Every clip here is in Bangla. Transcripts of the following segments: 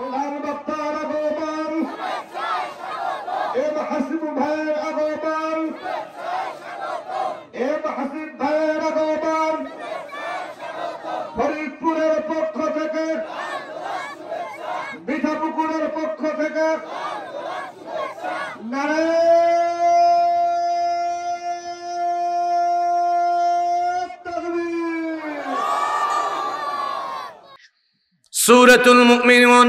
প্রধান আগমন। এম হাসিব ভাইয়ের এম হাসিব ভাইয়ের ফরিদপুরের পক্ষ থেকে, মিঠাপুকুরের পক্ষ থেকে নারে তাকবীর সুরাতুল মুমিনুন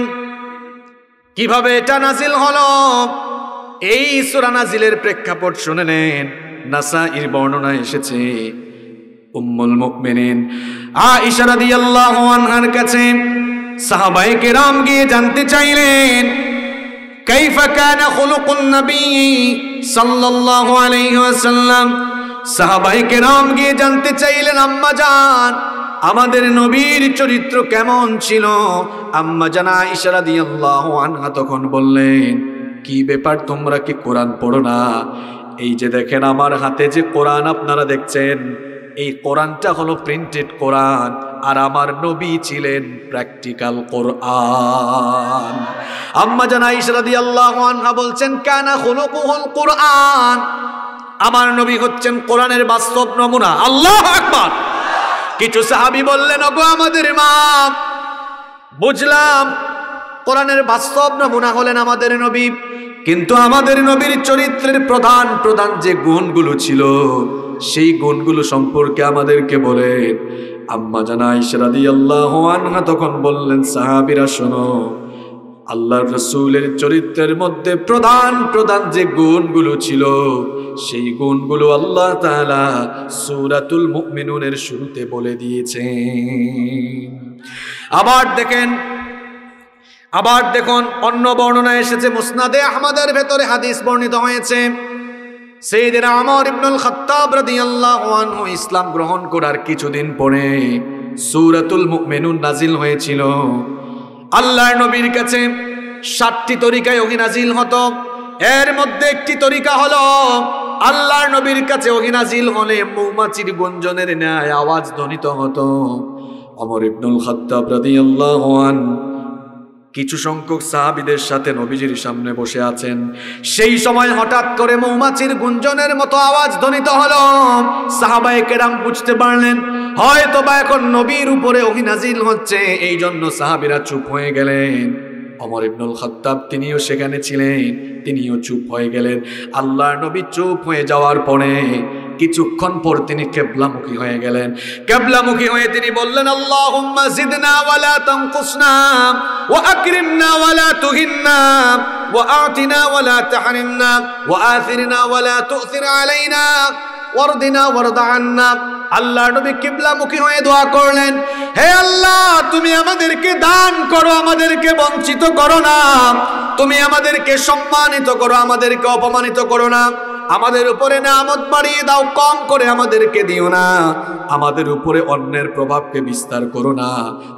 কীভাবে এটা নাজিল হলো? এই সুরা নাজিলের প্রেক্ষাপট শুনে নেন। নাসা এর বর্ণনা এসেছে। উম্মুল মুকমিনিন আয়েশা রাদিয়াল্লাহু আনহার কাছে সাহাবায়ে কেরাম গিয়ে জানতে চাইলেন, কাইফা কানা খুলুকুন নবী সাল্লাল্লাহু আলাইহি ওয়াসাল্লাম। সাহাবায়ে কেরাম গিয়ে জানতে চাইলেন, আম্মা জান আমাদের নবীর চরিত্র কেমন ছিল? আম্মা জান আয়েশা রাদিয়াল্লাহু আনহা তখন বললেন, কি ব্যাপার তোমরা কি কোরআন পড়ো না? এই যে দেখেন আমার হাতে যে কোরআন আপনারা দেখছেন, এই কোরআনটা হলো প্রিন্টেড কোরআন, আর আমার নবী ছিলেন প্র্যাকটিক্যাল কোরআন। আম্মা জান আয়েশা রাদিয়াল্লাহু আনহা বলছেন, কানা খুলুকুহুল কোরআন। আমার নবী হচ্ছেন কোরআনের বাস্তব নমুনা। আল্লাহ আকবার! কিছু সাহাবি বললেন, ওগো আমাদের মা, বুঝলাম কোরআনের বাস্তব নমুনা হলেন আমাদের নবী, কিন্তু আমাদের নবীর চরিত্রের প্রধান প্রধান যে গুণগুলো ছিল, সেই গুণগুলো সম্পর্কে আমাদেরকে বলেন আম্মা জানা সেরাদি আল্লাহ তখন বললেন, সাহাবিরা শোনো আল্লাহর রসুলের চরিত্রের মধ্যে প্রধান প্রধান যে গুণগুলো ছিল, সেই গুণগুলো আল্লাহ সূরাতুল মুমিনুনের শুরুতে বলে দিয়েছেন। আবার দেখেন, আবার দেখুন, অন্য বর্ণনা এসেছে, মুসনাদে আহমদের ভেতরে হাদিস বর্ণিত হয়েছে সেইদিন আমর ইবনুল খাত্তাব রাদিয়াল্লাহু আনহু ইসলাম গ্রহণ করার কিছুদিন পরে সূরাতুল মুমিনুন নাজিল হয়েছিল। আল্লাহর নবীর কাছে সাতটি তরিকায় ওহি নাজিল হতো। এর মধ্যে একটি তরিকা হলো, আল্লাহর নবীর কাছে ওহি নাজিল হলে মৌমাছির গুঞ্জনের ন্যায় আওয়াজ ধ্বনিত হতো। অমর ইবনুল খাত্তাব রাদিয়াল্লাহু কিছু সংখ্যক সাহাবিদের সাথে নবীজির সামনে বসে আছেন। সেই সময় হঠাৎ করে মৌমাছির গুঞ্জনের মতো আওয়াজ ধ্বনিত হলো। সাহাবায়ে কেরাম বুঝতে পারলেন হয়তো বা এখন নবীর উপরে অহিনাজিল হচ্ছে এই জন্য সাহাবিরা চুপ হয়ে গেলেন। অমর ইবনুল খাত্তাব তিনিও সেখানে ছিলেন, তিনিও চুপ হয়ে গেলেন। আল্লাহর নবী চুপ হয়ে যাওয়ার পরে কিছুক্ষণ পর তিনি কেবলামুখী হয়ে গেলেন। কেবলামুখী হয়ে তিনি বললেন, আল্লাহুম্মা জিদনা ওয়ালা তানকুসনা ওয়া আকরিমনা ওয়ালা তুহিন্না ওয়া আতিনা ওয়ালা তাহরিমনা ওয়া আথিরনা ওয়ালা তু'থির আলাইনা ওয়ারদিনা ওয়ারদা আন্না আল্লাহ নবী কিবলামুখী হয়ে দোয়া করলেন, হে আল্লাহ, তুমি আমাদেরকে দান করো, আমাদেরকে বঞ্চিত করো না। তুমি আমাদেরকে সম্মানিত করো, আমাদেরকে অপমানিত করো না। আমাদের উপরে নামত বাড়িয়ে দাও, কম করে আমাদেরকে দিও না। আমাদের উপরে অন্যের প্রভাবকে বিস্তার করো না।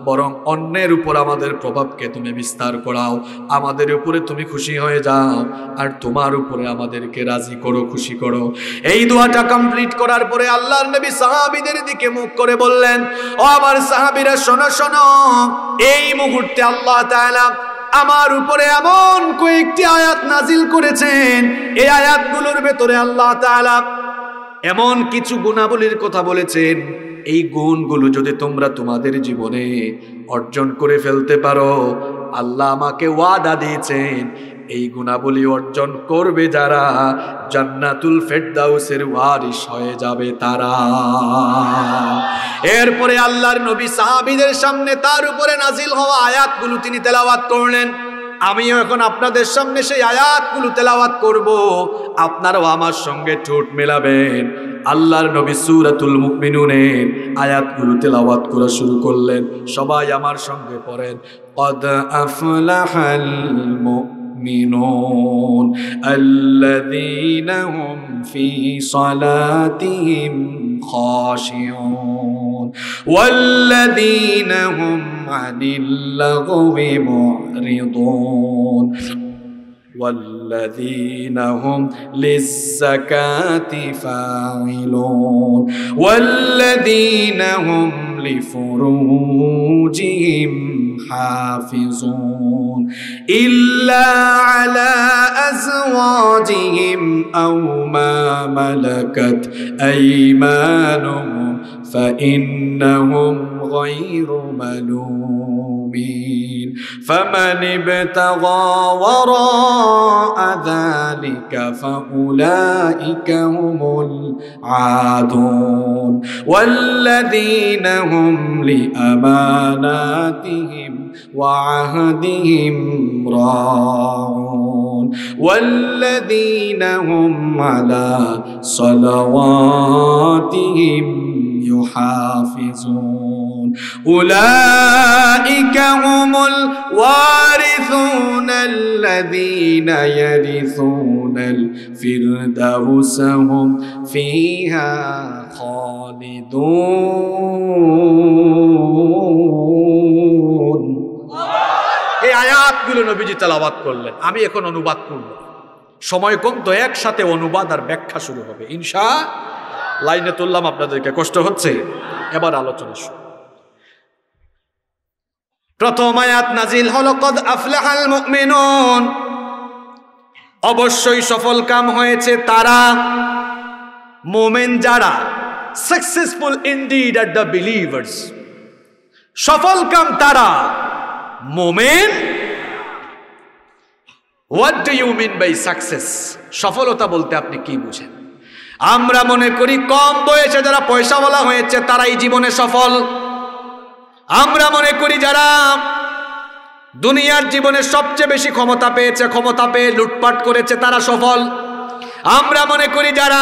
বরং অন্যের উপর আমাদের প্রভাবকে তুমি বিস্তার করাও। আমাদের উপরে তুমি খুশি হয়ে যাও, আর তোমার উপরে আমাদেরকে রাজি করো, খুশি করো। এই দোয়াটা কমপ্লিট করার পরে আল্লাহর নবী সাহাবিদের দিকে মুখ করে বললেন, ও আমার সাহাবীরা, শোনো শোনো। এই মুহূর্তে আল্লাহ তাআলা আমার উপরে এমন কয়েকটি আয়াত নাজিল করেছেন। এই আয়াতগুলোর ভেতরে আল্লাহ এমন কিছু গুণাবলীর কথা বলেছেন। এই গুণগুলো যদি তোমরা তোমাদের জীবনে অর্জন করে ফেলতে পারো, আল্লাহ আমাকে ওয়াদা দিয়েছেন এই গুণাবলী অর্জন করবে যারা, জান্নাতুল ফেরদাউসের ওয়ারিস হয়ে যাবে তারা। এরপরে আল্লাহর নবী সাহাবিদের সামনে তার উপরে নাজিল হওয়া আয়াতগুলো তিনি তেলাওয়াত করলেন। আমিও এখন আপনাদের সামনে সেই আয়াতগুলো তেলাওয়াত করব। আপনারাও আমার সঙ্গে ঠোঁট মেলাবেন। আল্লাহর নবী সুরাতুল মুমিনুনের আয়াতগুলো তেলাওয়াত করা শুরু করলেন। সবাই আমার সঙ্গে পড়েন। কদ আফলাহাল المؤمنون الذين هم في صلاتهم خاشعون والذين هم عن اللغو معرضون والذين هم للزكاة فاعلون والذين هم لفروجهم حافظون إلا على أزواجهم أو ما ملكت أيمانهم فإنهم غير ملومين فمن ابتغى وراء ذلك فأولئك هم العادون والذين هم لأماناتهم وعهدهم راعون والذين هم على صلواتهم يحافظون أولئك هم الوارثون الذين يرثون الفردوس هم فيها خالدون এই আয়াতগুলো নবীজি তেলাওয়াত করলেন আমি এখন অনুবাদ করব সময় কম তো একসাথে অনুবাদ আর ব্যাখ্যা শুরু হবে ইনশা লাইনে তুললাম আপনাদেরকে কষ্ট হচ্ছে এবার আলোচনা শুরু প্রথম আয়াত নাজিল হলো, কদ আফলাহাল মুমিনুন। অবশ্যই সফল কাম হয়েছে তারা। মোমেন যারা successful indeed are the believers সফল কাম তারা, মোমেন। What do you mean by success সফলতা বলতে আপনি কি বুঝেন? আমরা মনে করি কম বয়সে যারা পয়সাওয়ালা হয়েছে, তারাই জীবনে সফল। আমরা মনে করি যারা দুনিয়ার জীবনে সবচেয়ে বেশি ক্ষমতা পেয়েছে, ক্ষমতা পেয়ে লুটপাট করেছে, তারা সফল। আমরা মনে করি যারা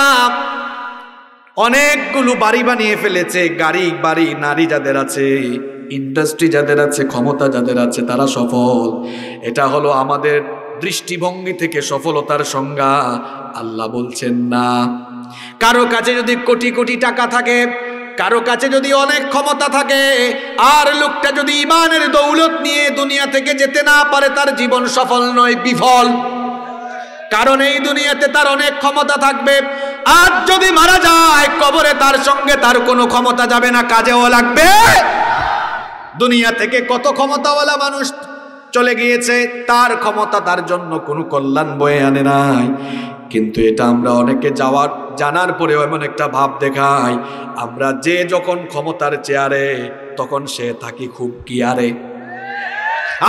অনেকগুলো বাড়ি বানিয়ে ফেলেছে, গাড়ি, বাড়ি, নারী যাদের আছে ইন্ডাস্ট্রি যাদের আছে, ক্ষমতা যাদের আছে, তারা সফল। এটা হলো আমাদের দৃষ্টিভঙ্গি থেকে সফলতার সংজ্ঞা। আল্লাহ বলছেন না। কারও কাছে যদি কোটি কোটি টাকা থাকে কারও কাছে যদি অনেক ক্ষমতা থাকে, আর লোকটা যদি ইমানের দৌলত নিয়ে দুনিয়া থেকে যেতে না পারে, তার জীবন সফল নয়, বিফল। কারণ এই দুনিয়াতে তার অনেক ক্ষমতা থাকবে। আর যদি মারা যায়, কবরে তার সঙ্গে তার কোনো ক্ষমতা যাবে না, কাজেও লাগবে। দুনিয়া থেকে কত ক্ষমতাওয়ালা মানুষ চলে গিয়েছে, তার ক্ষমতা তার জন্য কোনো কল্যাণ বয়ে আনে নাই। কিন্তু এটা আমরা অনেকে যাওয়ার, জানার পরেও এমন একটা ভাব দেখাই, আমরা যে যখন ক্ষমতার চেয়ারে, তখন সে থাকি খুব গিয়ারে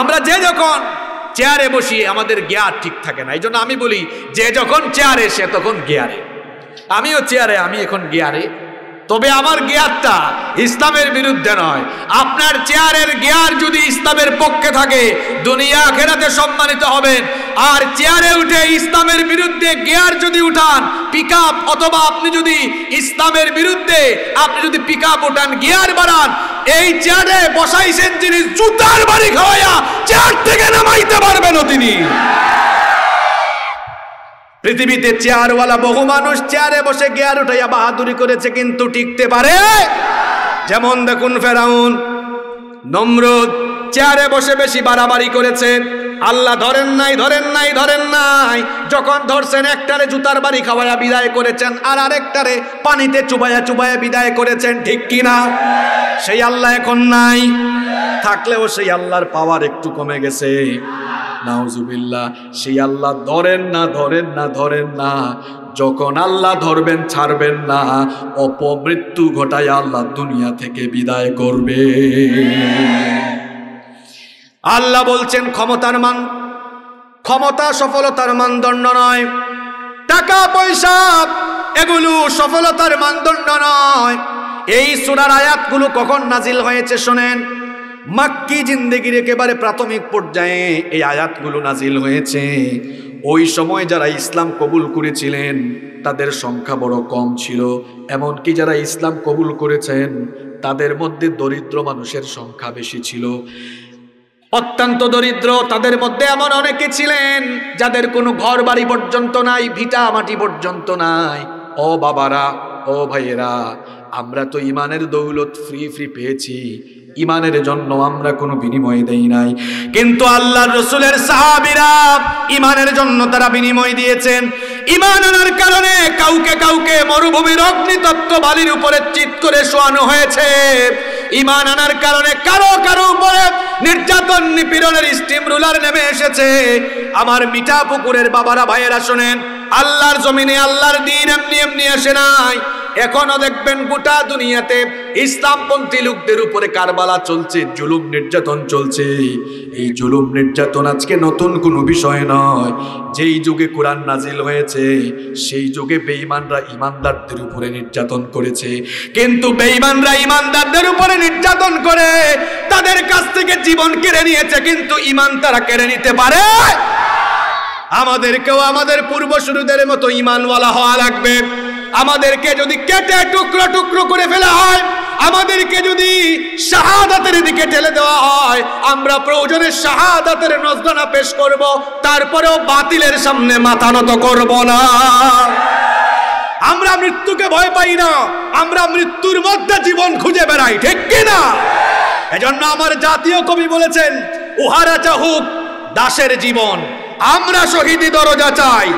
আমরা যে যখন চেয়ারে বসি, আমাদের গিয়ার ঠিক থাকে না। এই জন্য আমি বলি, যে যখন চেয়ারে, সে তখন গিয়ারে। আমিও চেয়ারে, আমি এখন গিয়ারে। তবে আমার গিয়ারটা ইসলামের বিরুদ্ধে নয়। আপনার চেয়ারের গিয়ার যদি ইসলামের পক্ষে থাকে, দুনিয়া ঘেরাতে সম্মানিত হবেন। আর চেয়ারে উঠে ইসলামের বিরুদ্ধে গিয়ার যদি উঠান পিক অথবা আপনি যদি ইসলামের বিরুদ্ধে আপনি যদি পিক উঠান, গিয়ার বাড়ান, এই চেয়ারে বসাইছেন যিনি জুতার বাড়ি খাওয়াইয়া, চেয়ার থেকে নামাইতে পারবেন তিনি। পৃথিবীতে চেয়ারওয়ালা বহু মানুষ চেয়ারে বসে গিয়ার উঠাইয়া বাহাদুরি করেছে, কিন্তু টিকতে পারে? যেমন দেখুন ফেরাউন, নমরুদ চেয়ারে বসে বেশি বাড়াবাড়ি করেছে। আল্লাহ ধরেন নাই ধরেন নাই ধরেন নাই। যখন ধরছেন, একটারে জুতার বাড়ি খাওয়াইয়া বিদায় করেছেন, আর আরেকটারে পানিতে চুবাইয়া চুবাইয়া বিদায় করেছেন, ঠিক কিনা সেই আল্লাহ এখন নাই। থাকলেও সেই আল্লাহর পাওয়ার একটু কমে গেছে। নাউজুবিল্লাহ, সেই আল্লাহ ধরেন না ধরেন না ধরেন না। যখন আল্লাহ ধরবেন, ছাড়বেন না। অপমৃত্যু ঘটায় আল্লাহ দুনিয়া থেকে বিদায় করবে। আল্লাহ বলছেন, ক্ষমতার মান, ক্ষমতা সফলতার মানদণ্ড নয়। টাকা, পয়সা, এগুলো সফলতার মানদণ্ড নয়। এই সুরার আয়াতগুলো কখন নাজিল হয়েছে শোনেন? মাক্কি জিন্দেগির একেবারে প্রাথমিক পর্যায়ে এই আয়াতগুলো নাজিল হয়েছে। ওই সময় যারা ইসলাম কবুল করেছিলেন, তাদের সংখ্যা বড় কম ছিল। এমনকি যারা ইসলাম কবুল করেছেন, তাদের মধ্যে দরিদ্র মানুষের সংখ্যা বেশি ছিল। অত্যন্ত দরিদ্র, তাদের মধ্যে এমন অনেকে ছিলেন, যাদের কোনো ঘর বাড়ি পর্যন্ত নাই, ভিটা মাটি পর্যন্ত নাই। ও বাবারা, ও ভাইয়েরা, আমরা তো ইমানের দৌলত ফ্রি ফ্রি পেয়েছি। ইমানের জন্য আমরা কোনো বিনিময় দেই নাই। কিন্তু আল্লাহ রসুলের সাহাবিরা ইমানের জন্য তারা বিনিময় দিয়েছেন। ইমান আনার কারণে কাউকে কাউকে মরুভূমির অগ্নিতত্ত্ব বালির উপরে চিত করে শোয়ানো হয়েছে। ইমান আনার কারণে কারও কারও উপরে নির্যাতন, নিপীড়নের স্টিম রুলার নেমে এসেছে। আমার মিঠা পুকুরের বাবারা ভাইয়েরা শোনেন, আল্লাহর জমিনে আল্লাহর দিন এমনি এমনি আসে নাই। এখনও দেখবেন গোটা দুনিয়াতে ইসলামপন্থী লোকদের উপরে কারবালা চলছে, জুলুম নির্যাতন চলছে। এই জুলুম নির্যাতন আজকে নতুন কোনো বিষয় নয়। যেই যুগে কোরআন নাজিল হয়েছে, সেই যুগে বেঈমানরা ইমানদারদের উপরে নির্যাতন করেছে। কিন্তু বেঈমানরা ইমানদারদের উপরে নির্যাতন করে, তাদের কাছ থেকে জীবন কেড়ে নিয়েছে, কিন্তু ইমান তারা কেড়ে নিতে পারে? আমাদেরকেও আমাদের পূর্বসূরীদের মতো ইমানওয়ালা হওয়া লাগবে। আমাদেরকে যদি কেটে টুকরো টুকরো করে ফেলা হয়, আমাদেরকে যদি শাহাদাতের দিকে ঠেলে দেওয়া হয়, আমরা প্রয়োজনে শাহাদাতের নজরানা পেশ করব, তারপরেও বাতিলের সামনে মাথা নত করব না। আমরা মৃত্যুকে ভয় পাই না, আমরা মৃত্যুর মধ্যে জীবন খুঁজে বেড়াই, ঠিক কিনা এজন্য আমার জাতীয় কবি বলেছেন, উহারা চাহুক দাসের জীবন, আমরা শহীদি দরজা চাই।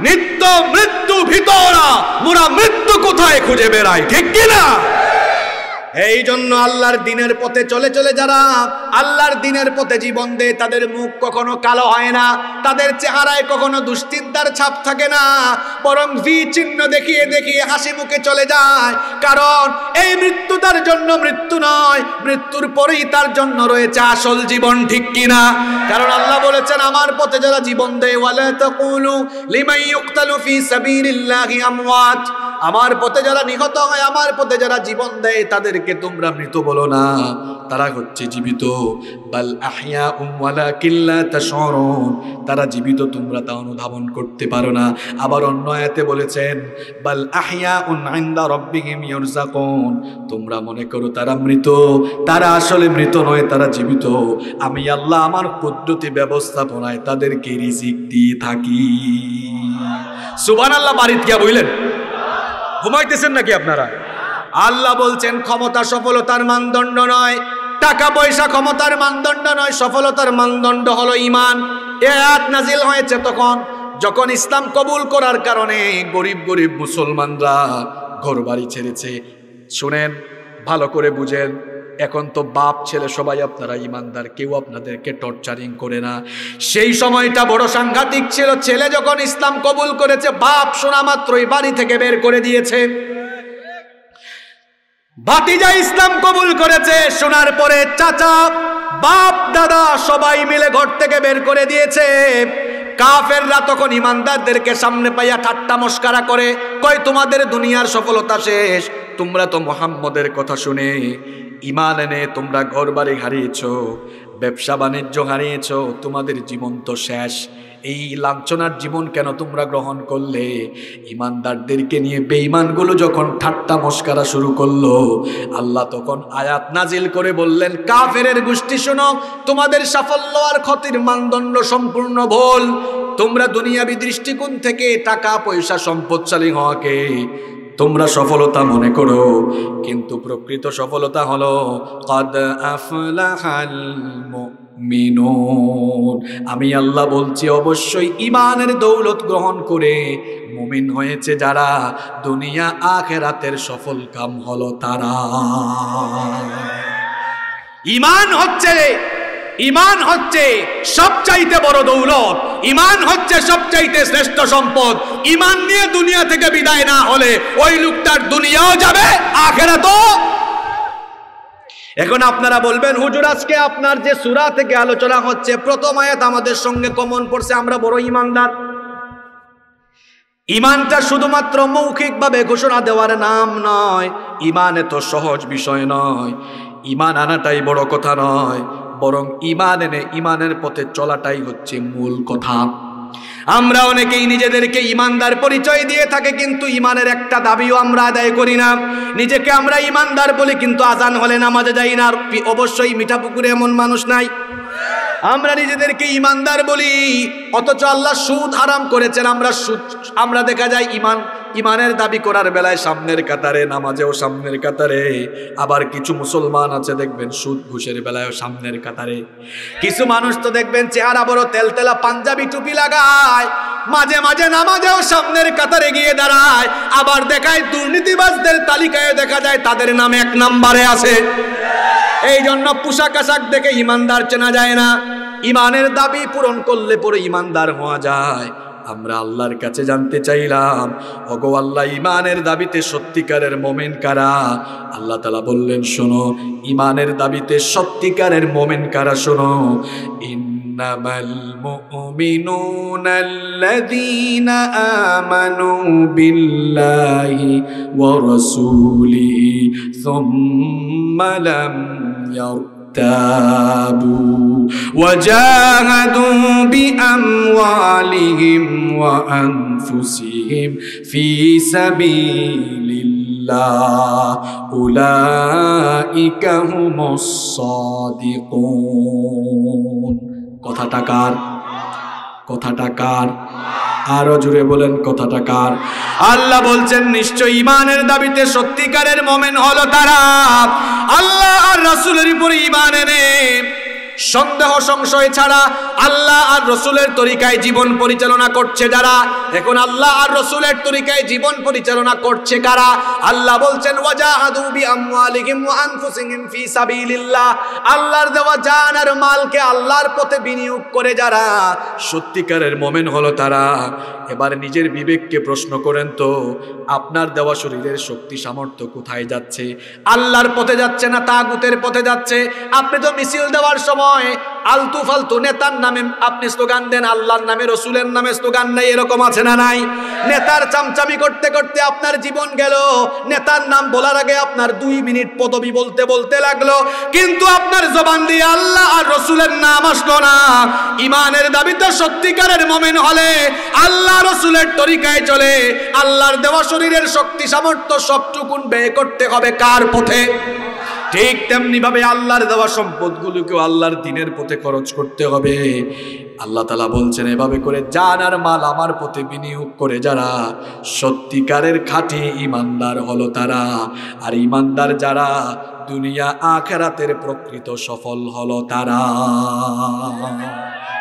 নিত্য মৃত্যু ভিতরা মোরা মৃত্যু কোথায় খুঁজে বেড়াই? ঠিক কিনা? এই জন্য আল্লাহর দিনের পথে চলে চলে যারা, আল্লাহর দিনের পথে জীবন দেয়, তাদের মুখ কখনো কালো হয় না, তাদের চেহারায় কখনো দুশ্চিন্তার ছাপ থাকে না, বরং ভি চিহ্ন দেখিয়ে দেখিয়ে হাসি মুখে চলে যায়। কারণ এই মৃত্যু তার জন্য মৃত্যু নয়, মৃত্যুর পরেই তার জন্য রয়েছে আসল জীবন, ঠিক কিনা? কারণ আল্লাহ বলেছেন, আমার পথে যারা জীবন দেয়, ওয়ালা তাকুলু লিমান ইউকতালু ফি আমওয়াত। আমার পথে যারা নিহত হয়, আমার পথে যারা জীবন দেয় তাদেরকে তোমরা মৃত বলো না। তারা হচ্ছে জীবিত। বাল আহিয়া উমওয়ালা কিল্লা তাশরুন তারা জীবিত, তোমরা তা অনুধাবন করতে পারো না। আবার অন্য আয়াতে বলেছেন, বাল আহিয়া উন ইনদা রাব্বিহিম ইউরজাকুন তোমরা মনে করো তারা মৃত। তারা আসলে মৃত নয়, তারা জীবিত। আমি আল্লাহ আমার পদ্ধতি ব্যবস্থাপনায় তাদেরকে রিজিক দিয়ে থাকি। সুবহানাল্লাহ, বাড়িতে গিয়া ঘুমাইতেছেন নাকি আপনারা? আল্লাহ বলছেন, ক্ষমতা সফলতার মানদণ্ড নয়। টাকা পয়সা ক্ষমতার মানদণ্ড নয়, সফলতার মানদণ্ড হলো ইমান এ আয়াত নাজিল হয়েছে তখন, যখন ইসলাম কবুল করার কারণে গরিব গরিব মুসলমানরা ঘর বাড়ি ছেড়েছে। শুনেন, ভালো করে বুঝেন, এখন তো বাপ ছেলে সবাই আপনারা ইমানদার কেউ আপনাদেরকে টর্চারিং করে না। সেই সময়টা বড় সাংঘাতিক ছিল, ছেলে যখন ইসলাম কবুল করেছে, বাপ শোনা মাত্রই বাড়ি থেকে বের করে দিয়েছে। ভাতিজা ইসলাম কবুল করেছে, শোনার পরে চাচা, বাপ, দাদা সবাই মিলে ঘর থেকে বের করে দিয়েছে। কাফেররা তখন ইমানদারদেরকে সামনে পাইয়া ঠাট্টা মস্কারা করে, কয়, তোমাদের দুনিয়ার সফলতা শেষ, তোমরা তো মোহাম্মদের কথা শুনে ইমান এনে তোমরা ঘর বাড়ি হারিয়েছ ব্যবসা বাণিজ্য হারিয়েছ, তোমাদের জীবন তো শেষ। এই লাঞ্ছনার জীবন কেন তোমরা গ্রহণ করলে? ইমানদারদেরকে নিয়ে বেঈমানগুলো যখন ঠাট্টা মস্কারা শুরু করল, আল্লাহ তখন আয়াত নাজিল করে বললেন, কাফেরের গোষ্ঠী শোনো, তোমাদের সাফল্য আর ক্ষতির মানদণ্ড সম্পূর্ণ ভুল। তোমরা দুনিয়াবি দৃষ্টিকোণ থেকে টাকা পয়সা সম্পদশালী হওয়াকে তোমরা সফলতা মনে করো, কিন্তু প্রকৃত সফলতা হলো, কদ আফলাহাল মুমিনুন। আমি আল্লাহ বলছি, অবশ্যই ইমানের দৌলত গ্রহণ করে মুমিন হয়েছে যারা দুনিয়া আখেরাতের সফল কাম হলো তারা। ইমান হচ্ছে ইমান হচ্ছে সবচাইতে বড় দৌলত, ইমান হচ্ছে সবচাইতে শ্রেষ্ঠ সম্পদ। ইমান নিয়ে দুনিয়া থেকে বিদায় না হলে ওই লোকটার দুনিয়াও যাবে আখেরা তো এখন আপনারা বলবেন, হুজুর, আজকে আপনার যে সুরা থেকে আলোচনা হচ্ছে, প্রথম আয়াত আমাদের সঙ্গে কমন পড়ছে, আমরা বড় ইমানদার। ইমানটা শুধুমাত্র মৌখিকভাবে ঘোষণা দেওয়ার নাম নয়, ইমান এত সহজ বিষয় নয়, ইমান আনাটাই বড় কথা নয়। বরং ইমান এনে ইমানের পথে চলাটাই হচ্ছে মূল কথা। আমরা অনেকেই নিজেদেরকে ইমানদার পরিচয় দিয়ে থাকে, কিন্তু ইমানের একটা দাবিও আমরা আদায় করি না। নিজেকে আমরা ইমানদার বলি, কিন্তু আজান হলে নামাজে যাই না। অবশ্যই মিঠাপুকুরে এমন মানুষ নাই। আমরা নিজেদেরকে ইমানদার বলি, অথচ আল্লাহ সুদ হারাম করেছেন, আমরা সুদ, আমরা দেখা যায় ইমান, ইমানের দাবি করার বেলায় সামনের কাতারে, নামাজেও সামনের কাতারে, আবার কিছু মুসলমান আছে দেখবেন সুদ ঘুষের বেলায়ও সামনের কাতারে। কিছু মানুষ তো দেখবেন চেহারা বড় তেলতেলা পাঞ্জাবি টুপি লাগায়, মাঝে মাঝে নামাজেও সামনের কাতারে গিয়ে দাঁড়ায়, আবার দেখায় দুর্নীতিবাজদের তালিকায় দেখা যায় তাদের নাম এক নাম্বারে আছে। এই জন্য পোশাক আশাক দেখে ইমানদার চেনা যায় না। ইমানের দাবি পূরণ করলে পরে ইমানদার হওয়া যায়। আমরা আল্লাহর কাছে জানতে চাইলাম অগো আল্লাহ, ইমানের দাবিতে সত্যিকারের মোমেন কারা? আল্লাহ তালা বললেন, শোনো, ইমানের দাবিতে সত্যিকারের মোমেন কারা শোনো? ইন্নামাল إنما المؤمنون الذين آمنوا بالله ورسوله ثم لم يرتابوا وجاهدوا بأموالهم وأنفسهم في سبيل الله. أولئك هم الصادقون. কথাটা কার? কথাটা কার? আরও জুড়ে বলেন, কথাটা কার? আল্লাহ বলছেন, নিশ্চয় ইমানের দাবিতে সত্যিকারের মোমেন হলো তারা। আল্লাহ আর রাসুলের উপরে ইমান এনে সন্দেহ, সংশয় ছাড়া আল্লাহ আর রসুলের তরিকায় জীবন পরিচালনা করছে যারা? এখন আল্লাহ আর রসুলের তরিকায় জীবন পরিচালনা করছে কারা? আল্লাহ বলছেন আল্লাহর দেওয়া জান আর মালকে আল্লাহর পথে বিনিয়োগ করে যারা? সত্যিকারের মোমেন হলো তারা। এবার নিজের বিবেককে প্রশ্ন করেন তো, আপনার দেওয়া শরীরের শক্তি সামর্থ্য কোথায় যাচ্ছে? আল্লাহর পথে যাচ্ছে না তাগুতের পথে যাচ্ছে? আপনি তো মিছিল দেওয়ার সময় আলতু ফালতু নেতার নামে আপনি স্লোগান দেন, আল্লাহর নামে, রসুলের নামে স্লোগান নেই, এরকম আছে না নাই? নেতার চামচামি করতে করতে আপনার জীবন গেল, নেতার নাম বলার আগে আপনার দুই মিনিট পদবি বলতে বলতে লাগল। কিন্তু আপনার জবান দিয়ে আল্লাহ আর রসুলের নাম আসলো না। ইমানের দাবিতে সত্যিকারের মোমেন হলে, আল্লাহ রসুলের তরিকায় চলে। আল্লাহর দেওয়া শরীরের শক্তি সামর্থ্য সবটুকুন ব্যয় করতে হবে কার পথে? ঠিক তেমনি ভাবে আল্লাহর দেওয়া সম্পদগুলোকেও আল্লাহর দিনের পথে খরচ করতে হবে। আল্লাহ তালা বলছেন, এভাবে করে জান আর মাল আমার পথে বিনিয়োগ করে যারা সত্যিকারের খাঁটি ইমানদার হলো তারা, আর ইমানদার যারা দুনিয়া আখেরাতের প্রকৃত সফল হলো তারা।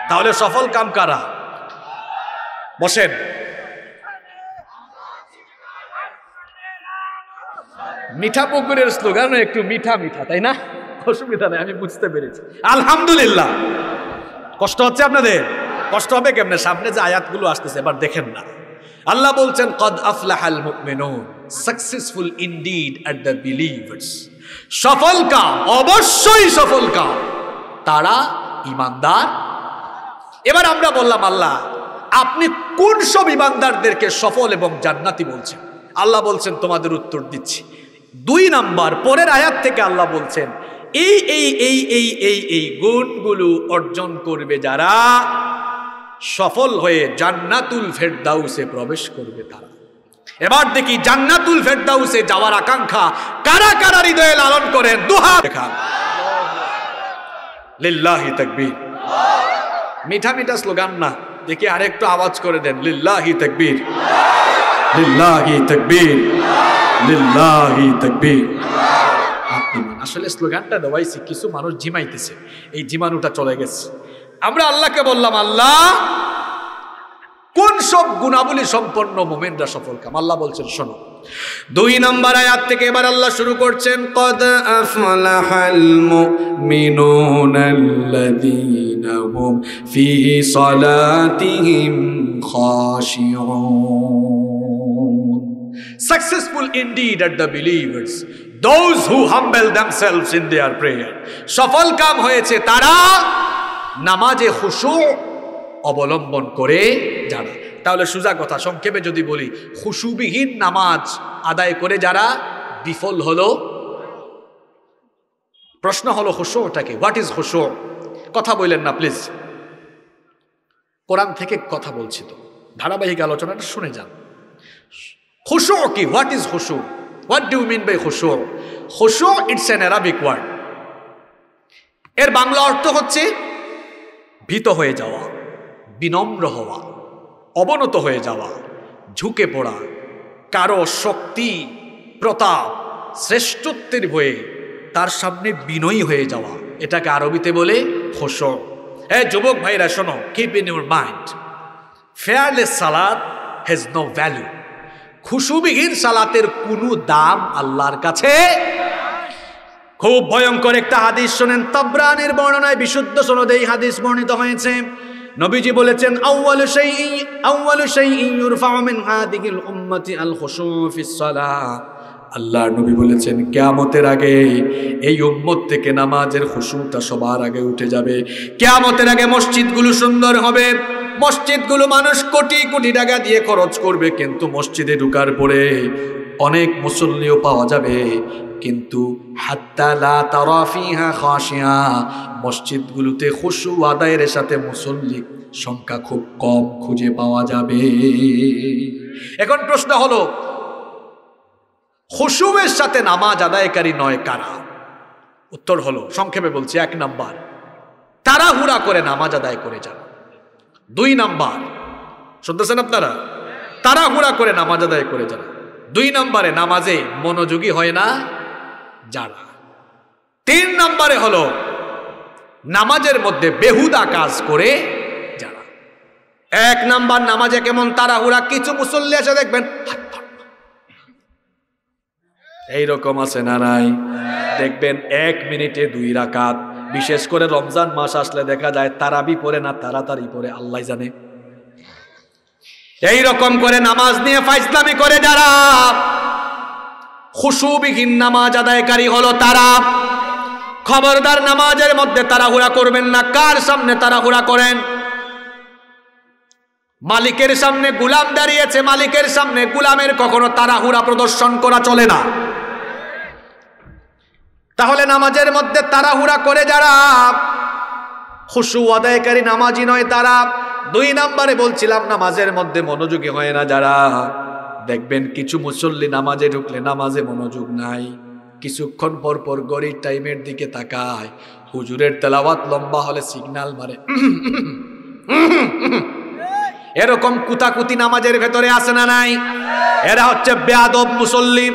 তাহলে সফল কাম কারা? বসেন। মিঠা পুকুরের স্লোগানও একটু মিঠা মিঠা, তাই না? অসুবিধা নেই, আমি বুঝতে পেরেছি। আলহামদুলিল্লাহ। কষ্ট হচ্ছে আপনাদের? কষ্ট হবে কেমনে? সামনে যে আয়াতগুলো আসতেছে, এবার দেখেন না। আল্লাহ বলছেন, কদ আফলাহাল মুমিনুন successful indeed at the believers সফল কাম, অবশ্যই সফল কাম। তারা ইমানদার। এবার আমরা বললাম, আল্লাহ, আপনি কোন সব ইমানদারদেরকে সফল এবং জান্নাতি বলছেন? আল্লাহ বলছেন, তোমাদের উত্তর দিচ্ছি। দুই নাম্বার, পরের আয়াত থেকে আল্লাহ বলছেন, এই এই এই এই এই এই গুণগুলো অর্জন করবে যারা সফল হয়ে জান্নাতুল ফেরদাউসে প্রবেশ করবে তারা। এবার দেখি জান্নাতুল ফেরদাউসে যাওয়ার আকাঙ্ক্ষা কারা কারা হৃদয়ে লালন করেন? দুহা দেখান। লিল্লাহি তাকবীর। মিঠা মিঠা স্লোগান না, দেখি আরেকটু আওয়াজ করে দেন। লিল্লাহি তাকবীর। লিল্লাহি তাকবীর। লিল্লাহি তাকবীর। আসলে স্লোগানটা দেওয়াইছি, কিছু মানুষ জিমাইতেছে। এই জিমানুটা চলে গেছে। আমরা আল্লাহকে বললাম, আল্লাহ, কোন সব গুণাবলী সম্পন্ন মোমেনরা সফল কাম? আল্লাহ বলছেন, শোনো, দুই নম্বর আয়াত থেকে এবার আল্লাহ শুরু করছেন, কদ আফলাহাল মুমিনুনাল্লাযীনা হুম ফি সালাতিহিম খাশিউন। Successful indeed at the believers. Those who humble themselves in their prayer. সফল কাম হয়েছে তারা নামাজে খুশু অবলম্বন করে যারা। তাহলে সুজা কথা, সংক্ষেপে যদি বলি, খুশুবিহীন নামাজ আদায় করে যারা, বিফল হলো? প্রশ্ন হলো খুশোটাকে হোয়াট ইজ খুশো? কথা বললেন না প্লিজ কোরআন থেকে কথা বলছি তো। ধারাবাহিক আলোচনাটা শুনে যান। খুশো কি হোয়াট ইজ খুশু হোয়াট ডু মিন বাই খুশো খুশো ইটস এন অ্যারাবিক ওয়ার্ড এর বাংলা অর্থ হচ্ছে ভীত হয়ে যাওয়া, বিনম্র হওয়া, অবনত হয়ে যাওয়া, ঝুঁকে পড়া, কারও শক্তি, প্রতাপ, শ্রেষ্ঠত্বের ভয়ে তার সামনে বিনয়ী হয়ে যাওয়া, এটাকে আরবিতে বলে খোস এ যুবক ভাইরা শোনো keep in your mind fearless salad has no value খুশুবিহীন সালাতের কোনো দাম আল্লাহর কাছে খুব ভয়ঙ্কর একটা হাদিস শোনেন। তাবরানের বর্ণনায় বিশুদ্ধ সনদে এই হাদিস বর্ণিত হয়েছে। নবীজি বলেছেন, আউয়ালু শাইইন আউয়ালু শাইইন ইউরফাউ মিন হাদিহিল উম্মতি আল খুশু সালাহ। আল্লাহর নবী বলেছেন, কেয়ামতের আগে এই উম্মত থেকে নামাজের খুশুটা সবার আগে উঠে যাবে। কেয়ামতের আগে মসজিদগুলো সুন্দর হবে। মসজিদগুলো মানুষ কোটি কোটি টাকা দিয়ে খরচ করবে, কিন্তু মসজিদে ঢুকার পরে অনেক মুসল্লিও পাওয়া যাবে। কিন্তু তারা মসজিদগুলোতে খুশু আদায়ের সাথে মুসল্লি সংখ্যা খুব কম খুঁজে পাওয়া যাবে। এখন প্রশ্ন হলো খুশুবের সাথে নামাজ আদায়কারী নয় কারা? উত্তর হলো, সংক্ষেপে বলছি, এক নাম্বার, তাড়াহুড়া করে নামাজ আদায় করে যান। দুই নাম্বার। শুনতেছেন আপনারা? তাড়াহুড়া করে নামাজ আদায় করে যান দুই নম্বরে নামাজে মনোযোগী হয় না যারা। তিন নম্বরে হলো নামাজের মধ্যে বেহুদা কাজ করে যারা। এক নাম্বার নামাজে কেমন তাড়াহুড়া, কিছু মুসল্লি এসে দেখবেন এইরকম আছে না নাই? দেখবেন এক মিনিটে দুই রাকাত বিশেষ করে রমজান মাস আসলে দেখা যায় তারাবি পড়ে না তাড়াতাড়ি পড়ে, আল্লাহ জানে। এই রকম করে নামাজ নিয়ে ফাইসলামি করে যারা, খুশুবিহীন নামাজ আদায়কারী হলো তারা। খবরদার নামাজের মধ্যে তাড়াহুড়া করবেন না, কার সামনে তাড়াহুড়া করেন? মালিকের সামনে গুলাম দাঁড়িয়েছে, মালিকের সামনে গুলামের কখনো তাড়াহুড়া প্রদর্শন করা চলে না। তাহলে নামাজের মধ্যে তাড়াহুড়া করে যারা, খুশু আদায়কারী নামাজি নয় তারা, দুই নাম্বারে বলছিলাম, নামাজের মধ্যে মনোযোগী হয় না যারা। দেখবেন কিছু মুসল্লি নামাজে ঢুকলে নামাজে মনোযোগ নাই, কিছুক্ষণ পর পর গড়ির টাইমের দিকে তাকায়, হুজুরের তেলাওয়াত লম্বা হলে সিগন্যাল মারে। এরকম কুতাকুতি নামাজের ভেতরে আসে না নাই? এরা হচ্ছে বেয়াদব মুসল্লি।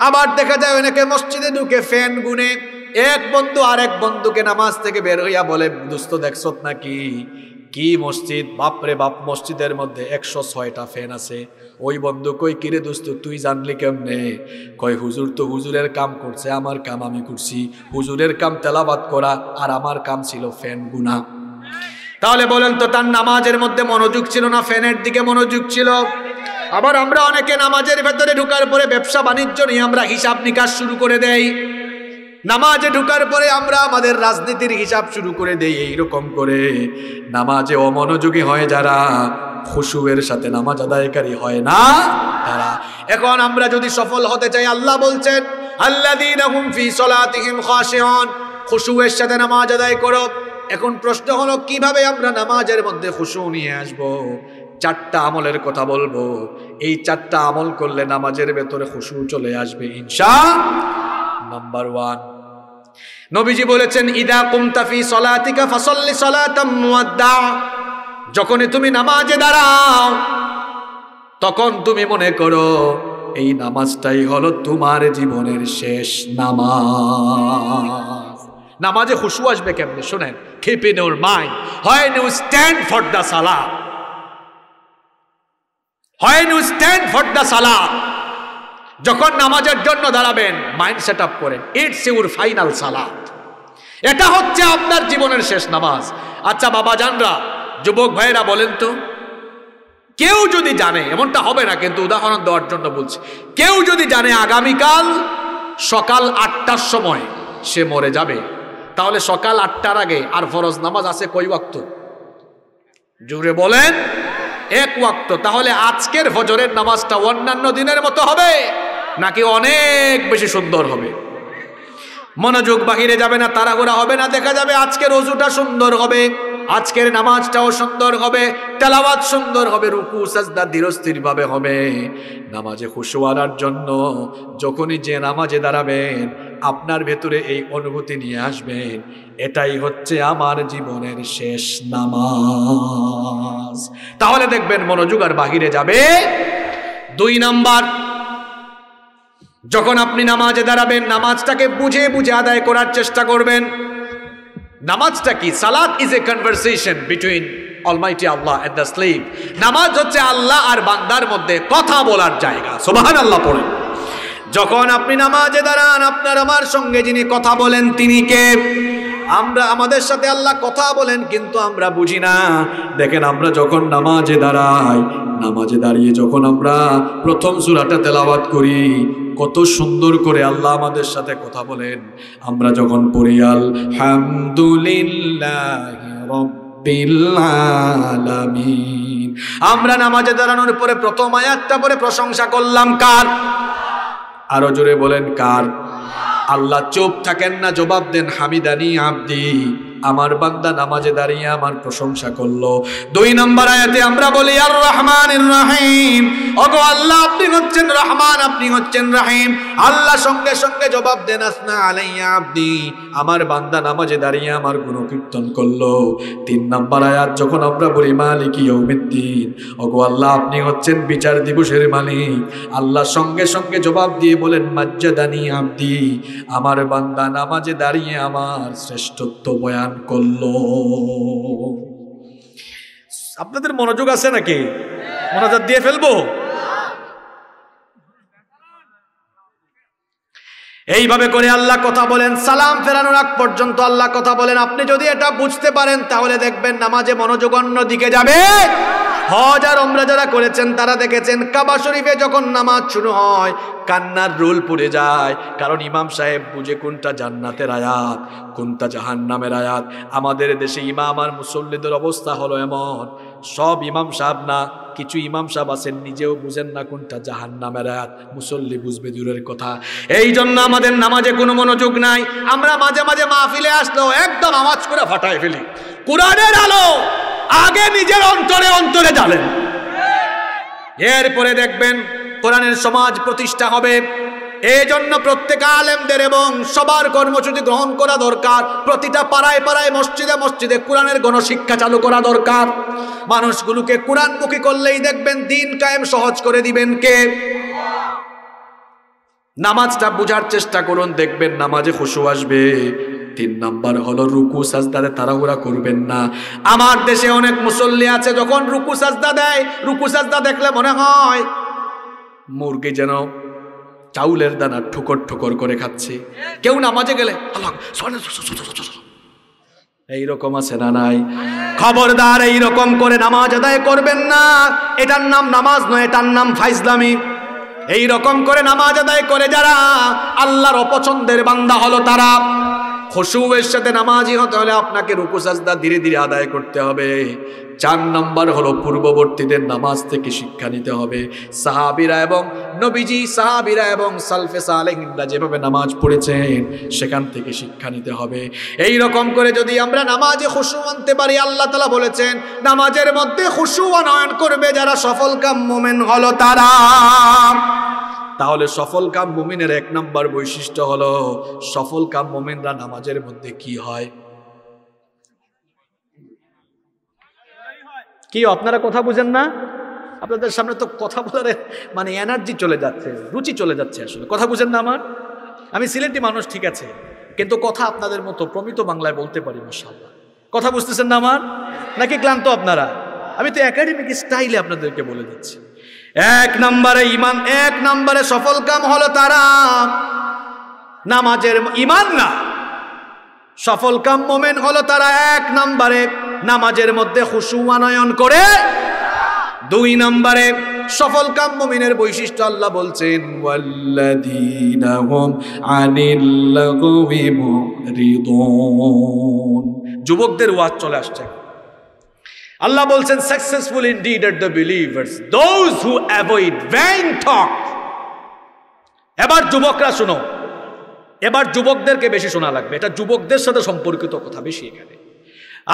আবার দেখা যায় অনেকে মসজিদে ঢুকে ফ্যান গুনে, এক বন্ধু আরেক বন্ধুকে নামাজ থেকে বের হইয়া বলে, দুস্ত দেখছত নাকি? কি মসজিদ? বাপরে বাপ, মসজিদের মধ্যে একশো ছয়টা ফ্যান আছে। ওই বন্ধু কই কিরে দোস্ত, তুই জানলি কেমনে? কয়, হুজুর তো হুজুরের কাম করছে, আমার কাম আমি করছি। হুজুরের কাম তেলাবাদ করা, আর আমার কাম ছিল ফ্যান গুনা। তাহলে বলেন তো, তার নামাজের মধ্যে মনোযোগ ছিল না, ফ্যানের দিকে মনোযোগ ছিল? আবার আমরা অনেকে নামাজের ভেতরে ঢুকার পরে ব্যবসা বাণিজ্য নিয়ে আমরা হিসাব নিকাশ শুরু করে দেই। নামাজে ঢুকার পরে আমরা আমাদের রাজনীতির হিসাব শুরু করে দেই এইরকম করে। নামাজে অমনোযোগী হয় যারা, খুশুয়ের সাথে নামাজ আদায়কারী হয় না তারা। এখন আমরা যদি সফল হতে চাই, আল্লাহ বলছেন খুশুয়ের সাথে নামাজ আদায় করো। এখন প্রশ্ন হলো, কীভাবে আমরা নামাজের মধ্যে খুশু নিয়ে আসব? চারটা আমলের কথা বলব। এই চারটা আমল করলে নামাজের ভেতরে খুশু চলে আসবে ইনশা নাম্বার ওয়ান নবীজি বলেছেন, ইদা কুমতাফি সলাতিকা ফাসল্লি সলাতাম মুয়াদ্দা। যখনই তুমি নামাজে দাঁড়াও, তখন তুমি মনে করো, এই নামাজটাই হলো তোমার জীবনের শেষ নামাজ। নামাজে খুশু আসবে কেমনে? শোনেন কিপ ইন ইউর মাইন্ড হয় ইউ স্ট্যান্ড ফর দ্য সালা হয় ইউ স্ট্যান্ড ফর দ্য সালা যখন নামাজের জন্য দাঁড়াবেন মাইন্ড সেট আপ করেন ইটস ইউর ফাইনাল সালাত এটা হচ্ছে আপনার জীবনের শেষ নামাজ। আচ্ছা বাবা জানরা, যুবক ভাইয়েরা বলেন তো, কেউ যদি জানে, এমনটা হবে না, কিন্তু উদাহরণ দেওয়ার জন্য বলছি, কেউ যদি জানে আগামীকাল সকাল আটটার সময় সে মরে যাবে, তাহলে সকাল আটটার আগে আর ফরজ নামাজ আছে কই ওয়াক্ত? জুড়ে বলেন। এক ওয়াক্ত, তাহলে আজকের ফজরের নামাজটা অন্যান্য দিনের মতো হবে নাকি অনেক বেশি সুন্দর হবে? মনোযোগ বাহিরে যাবে না, তাড়াহুড়া হবে না, দেখা যাবে আজকের অজুটা সুন্দর হবে। আজকের নামাজটাও সুন্দর হবে, তেলাওয়াত সুন্দর হবে, রুকু, সাজদা ধীরস্থির ভাবে হবে। নামাজে খুশু আনার জন্য যখনই যে নামাজে দাঁড়াবেন, আপনার ভেতরে এই অনুভূতি নিয়ে আসবেন, এটাই হচ্ছে আমার জীবনের শেষ নামাজ। তাহলে দেখবেন মনোযোগ আর বাহিরে যাবে। দুই নাম্বার, যখন আপনি নামাজে দাঁড়াবেন, নামাজটাকে বুঝে বুঝে আদায় করার চেষ্টা করবেন। নামাজটা কি? সালাত is a conversation between almighty Allah and the slave নামাজ হচ্ছে আল্লাহ আর বান্দার মধ্যে কথা বলার জায়গা। সোবাহান আল্লাহ পড়েন যখন আপনি নামাজে দাঁড়ান, আপনার আমার সঙ্গে যিনি কথা বলেন, তিনি কে? আমরা, আমাদের সাথে আল্লাহ কথা বলেন, কিন্তু আমরা বুঝি না। দেখেন, আমরা যখন নামাজে দাঁড়াই, নামাজে দাঁড়িয়ে যখন আমরা প্রথম সুরাটা তেলাওয়াত করি কত সুন্দর করে আল্লাহ আমাদের সাথে কথা বলেন। আমরা যখন রব্বিল আলামিন। আমরা নামাজে দাঁড়ানোর পরে প্রথম আয়াতটা পরে প্রশংসা করলাম, কার? আরও জোরে বলেন, কার? আল্লাহ চোখ থাকেন না, জবাব দেন, হামিদানি আব্দি। আমার বান্দা নামাজে দাঁড়িয়ে আমার প্রশংসা করল। দুই নম্বর আয়াতে আমরা বলি, আর রহমান রাহিম। ওগো আল্লাহ, আপনি হচ্ছেন রহমান, আপনি হচ্ছেন রাহিম। আল্লাহ সঙ্গে সঙ্গে জবাব দেন, আসনা আলাইয়া আব্দি। আমার বান্দা নামাজে দাঁড়িয়ে আমার গুণকীর্তন করল। তিন নম্বর আয়াত, যখন আমরা বলি, মালিক ইয়ৌমিদ্দিন ওগো আল্লাহ, আপনি হচ্ছেন বিচার দিবসের মালিক। আল্লাহ সঙ্গে সঙ্গে জবাব দিয়ে বলেন, মাজ্জাদানি আব্দি। আমার বান্দা নামাজে দাঁড়িয়ে আমার শ্রেষ্ঠত্ব বয়ান করল। আপনাদের মনোযোগ আছে নাকি? মনোযোগ দিয়ে ফেলব? এইভাবে করে আল্লাহ কথা বলেন, সালাম ফেরানোর আগ পর্যন্ত আল্লাহ কথা বলেন। আপনি যদি এটা বুঝতে পারেন, তাহলে দেখবেন নামাজে মনোযোগ অন্য দিকে যাবে। হজ আর ওমরা যারা করেছেন, তারা দেখেছেন কাবা শরীফে যখন নামাজ শুরু হয়, কান্নার রোল পড়ে যায়। কারণ ইমাম সাহেব বুঝে কোনটা জান্নাতের আয়াত, কোনটা জাহান্নামের আয়াত। আমাদের দেশে ইমাম আর মুসল্লিদের অবস্থা হলো এমন। সব ইমাম সাহেব না, কিছু ইমাম সাহেব আছেন, নিজেও বুঝেন না কোনটা জাহান নামের আয়াত। মুসল্লি বুঝবে দূরের কথা। এই জন্য আমাদের নামাজে কোনো মনোযোগ নাই। আমরা মাঝে মাঝে মাহফিলে আসলেও একদম আওয়াজ করে ফাটায় ফেলি। কোরআনের আলো! আগে নিজের অন্তরে অন্তরে জ্বালেন। এরপরে দেখবেন কোরআনের সমাজ প্রতিষ্ঠা হবে। এই জন্য প্রত্যেক আলেমদের এবং সবার কর্মসূচি গ্রহণ করা দরকার। প্রতিটা পাড়ায় পাড়ায়, মসজিদে মসজিদে কোরআনের গণশিক্ষা চালু করা দরকার। মানুষগুলোকে কোরআনমুখী করলেই দেখবেন দিন কায়েম সহজ করে দিবেন কে? নামাজটা বুঝার চেষ্টা করুন, দেখবেন নামাজে খুশু আসবে। তিন নাম্বার হলো রুকু, সাজদাতে তাড়াহুড়া করবেন না। আমার দেশে অনেক মুসল্লি আছে, যখন রুকু, সাজদা দেয়, রুকু, সাজদা দেখলে মনে হয় মুরগি যেন চাউলের দানা ঠুকর ঠুকর করে খাচ্ছে। কেউ নামাজে গেলে। এইরকম আছে না নাই? খবরদার এইরকম করে নামাজ আদায় করবেন না। এটার নাম নামাজ নয়, এটার নাম ফাইজলামি। এই রকম করে নামাজ আদায় করে যারা আল্লাহর অপছন্দের বান্দা হলো তারা। খুশুয়ের সাথে নামাজি হতে হলে আপনাকে রুকু সাজদা ধীরে ধীরে আদায় করতে হবে। চার নম্বর হলো পূর্ববর্তীদের নামাজ থেকে শিক্ষা নিতে হবে। সাহাবিরা এবং নবীজি, সাহাবিরা এবং সালফে সালেহিনরা যেভাবে নামাজ পড়েছেন, সেখান থেকে শিক্ষা নিতে হবে। এই রকম করে যদি আমরা নামাজে খুশু আনতে পারি, আল্লাহ তালা বলেছেন, নামাজের মধ্যে খুশু আনয়ন করবে যারা সফল কাম মোমেন হলো তারা। তাহলে সফল কাম মুমিনের এক নম্বর বৈশিষ্ট্য হলো, সফল কাম মুমিনরা নামাজের মধ্যে কি হয়? কি, আপনারা কথা বুঝেন না? আপনাদের সামনে তো কথা বলার মানে এনার্জি চলে যাচ্ছে, রুচি চলে যাচ্ছে আসলে। কথা বুঝেন না আমার? আমি সিলেটি মানুষ, ঠিক আছে। কিন্তু কথা আপনাদের মতো প্রমিত বাংলায় বলতে পারি মাসাল্লাহ কথা বুঝতেছেন না আমার? নাকি ক্লান্ত আপনারা? আমি তো একাডেমিক স্টাইলে আপনাদেরকে বলে দিচ্ছি। এক নম্বরে ইমান এক নম্বরে সফল কাম হলো তারা। নামাজের ইমান না। সফল কাম মোমেন হলো তারা এক নম্বরে। নামাজের মধ্যে খুশু আনয়ন করে। দুই নম্বরে সফল কাম মুমিনের বৈশিষ্ট্য আল্লাহ বলছেন যুবকদের ওয়াজ চলে আসছে। আল্লাহ বলছেন successful indeed are the believers those who avoid vain talk এবার যুবকরা শুনো, এবার যুবকদেরকে বেশি শোনা লাগবে, এটা যুবকদের সাথে সম্পর্কিত কথা বেশি এখানে।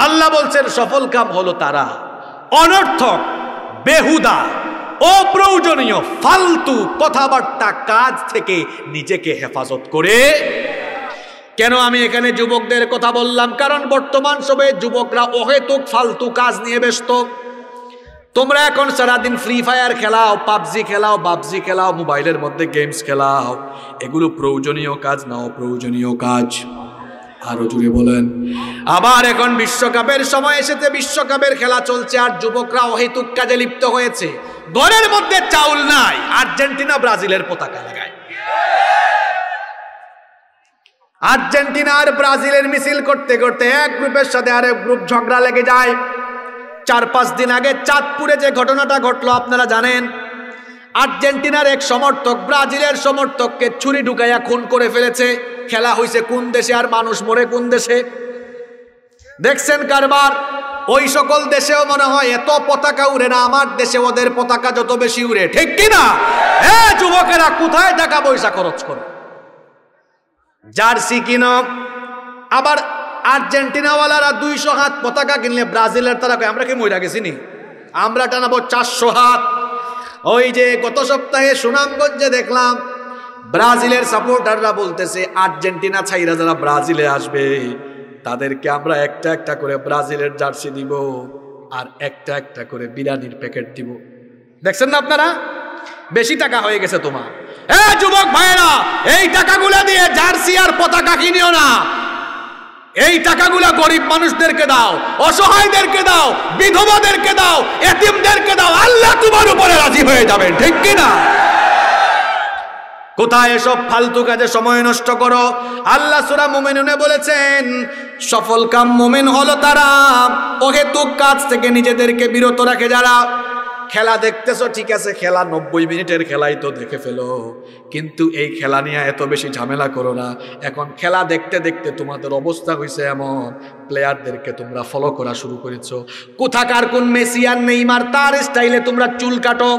আল্লাহ বলছেন, সফল কাম হলো তারা অনর্থক, বেহুদা, অপ্রয়োজনীয়, ফালতু কথাবার্তা কাজ থেকে নিজেকে হেফাজত করে কেন আমি এখানে যুবকদের কথা বললাম? কারণ বর্তমান সময়ে যুবকরা অহেতুক ফালতু কাজ নিয়ে ব্যস্ত। তোমরা এখন সারাদিন ফ্রি ফায়ার খেলাও, পাবজি খেলাও, বাবজি খেলাও, মোবাইলের মধ্যে গেমস খেলাও। এগুলো প্রয়োজনীয় কাজ না অপ্রয়োজনীয় কাজ। আরও জুড়ে বলেন। আবার এখন বিশ্বকাপের সময় এসেছে, বিশ্বকাপের খেলা চলছে আর যুবকরা অহেতুক কাজে লিপ্ত হয়েছে। ঘরের মধ্যে চাউল নাই, আর্জেন্টিনা ব্রাজিলের পতাকা লাগায়। আর্জেন্টিনা আর ব্রাজিলের মিছিল করতে করতে এক গ্রুপের সাথে আরেক গ্রুপ ঝগড়া লেগে যায়। চার পাঁচ দিন আগে চাঁদপুরে যে ঘটনাটা ঘটলো, আপনারা জানেন, আর্জেন্টিনার এক সমর্থক ব্রাজিলের সমর্থককে ছুরি ঢুকাইয়া খুন করে ফেলেছে। খেলা হয়েছে কোন দেশে আর মানুষ মরে কোন দেশে? দেখছেন কারবার? ওই সকল দেশেও মনে হয় এত পতাকা উড়ে না, আমার দেশে ওদের পতাকা যত বেশি উড়ে। ঠিক কিনা? হ্যাঁ যুবকেরা, কোথায় টাকা পয়সা খরচ করো? জার্সি কিনো। আবার আর্জেন্টিনাওয়ালারা দুইশো হাত পতাকা কিনলে ব্রাজিলের তারা আমরা কি মইরা গেছি নি? আমরা টানাবো চারশো হাত। ওই যে গত সপ্তাহে সুনামগঞ্জে দেখলাম, ব্রাজিলের সাপোর্টাররা বলতেছে, আর্জেন্টিনা ছাইরা যারা ব্রাজিলে আসবে, তাদেরকে আমরা একটা একটা করে ব্রাজিলের জার্সি দিব আর একটা একটা করে বিরিয়ানির প্যাকেট দিব। দেখছেন না আপনারা? বেশি টাকা হয়ে গেছে তোমার। এ যুবক ভাইয়েরা, এই টাকাগুলো দিয়ে জার্সি আর পতাকা কিনিও না। এই টাকাগুলা গরিব মানুষদেরকে দাও, অসহায়দেরকে দাও, বিধবাদেরকে দাও, এতিমদেরকে দাও, আল্লাহ তোমার উপরে রাজি হয়ে যাবেন, ঠিক কি না? কোথায় এসব ফালতু কাজে সময় নষ্ট করো? আল্লাহ সুরা মোমেনুনে বলেছেন, সফল কাম মোমেন হলো তারা অহেতুক কাজ থেকে নিজেদেরকে বিরত রাখে যারা খেলা দেখতেছো, ঠিক আছে, খেলা নব্বই মিনিটের খেলাই তো দেখে ফেলো। কিন্তু এই খেলা নিয়ে এত বেশি ঝামেলা করো না। এখন খেলা দেখতে দেখতে তোমাদের অবস্থা হয়েছে এমন। প্লেয়ারদেরকে তোমরা ফলো করা শুরু করেছ। কোথাকার কোন মেসিয়ার নেইমার তার স্টাইলে তোমরা চুল কাটো?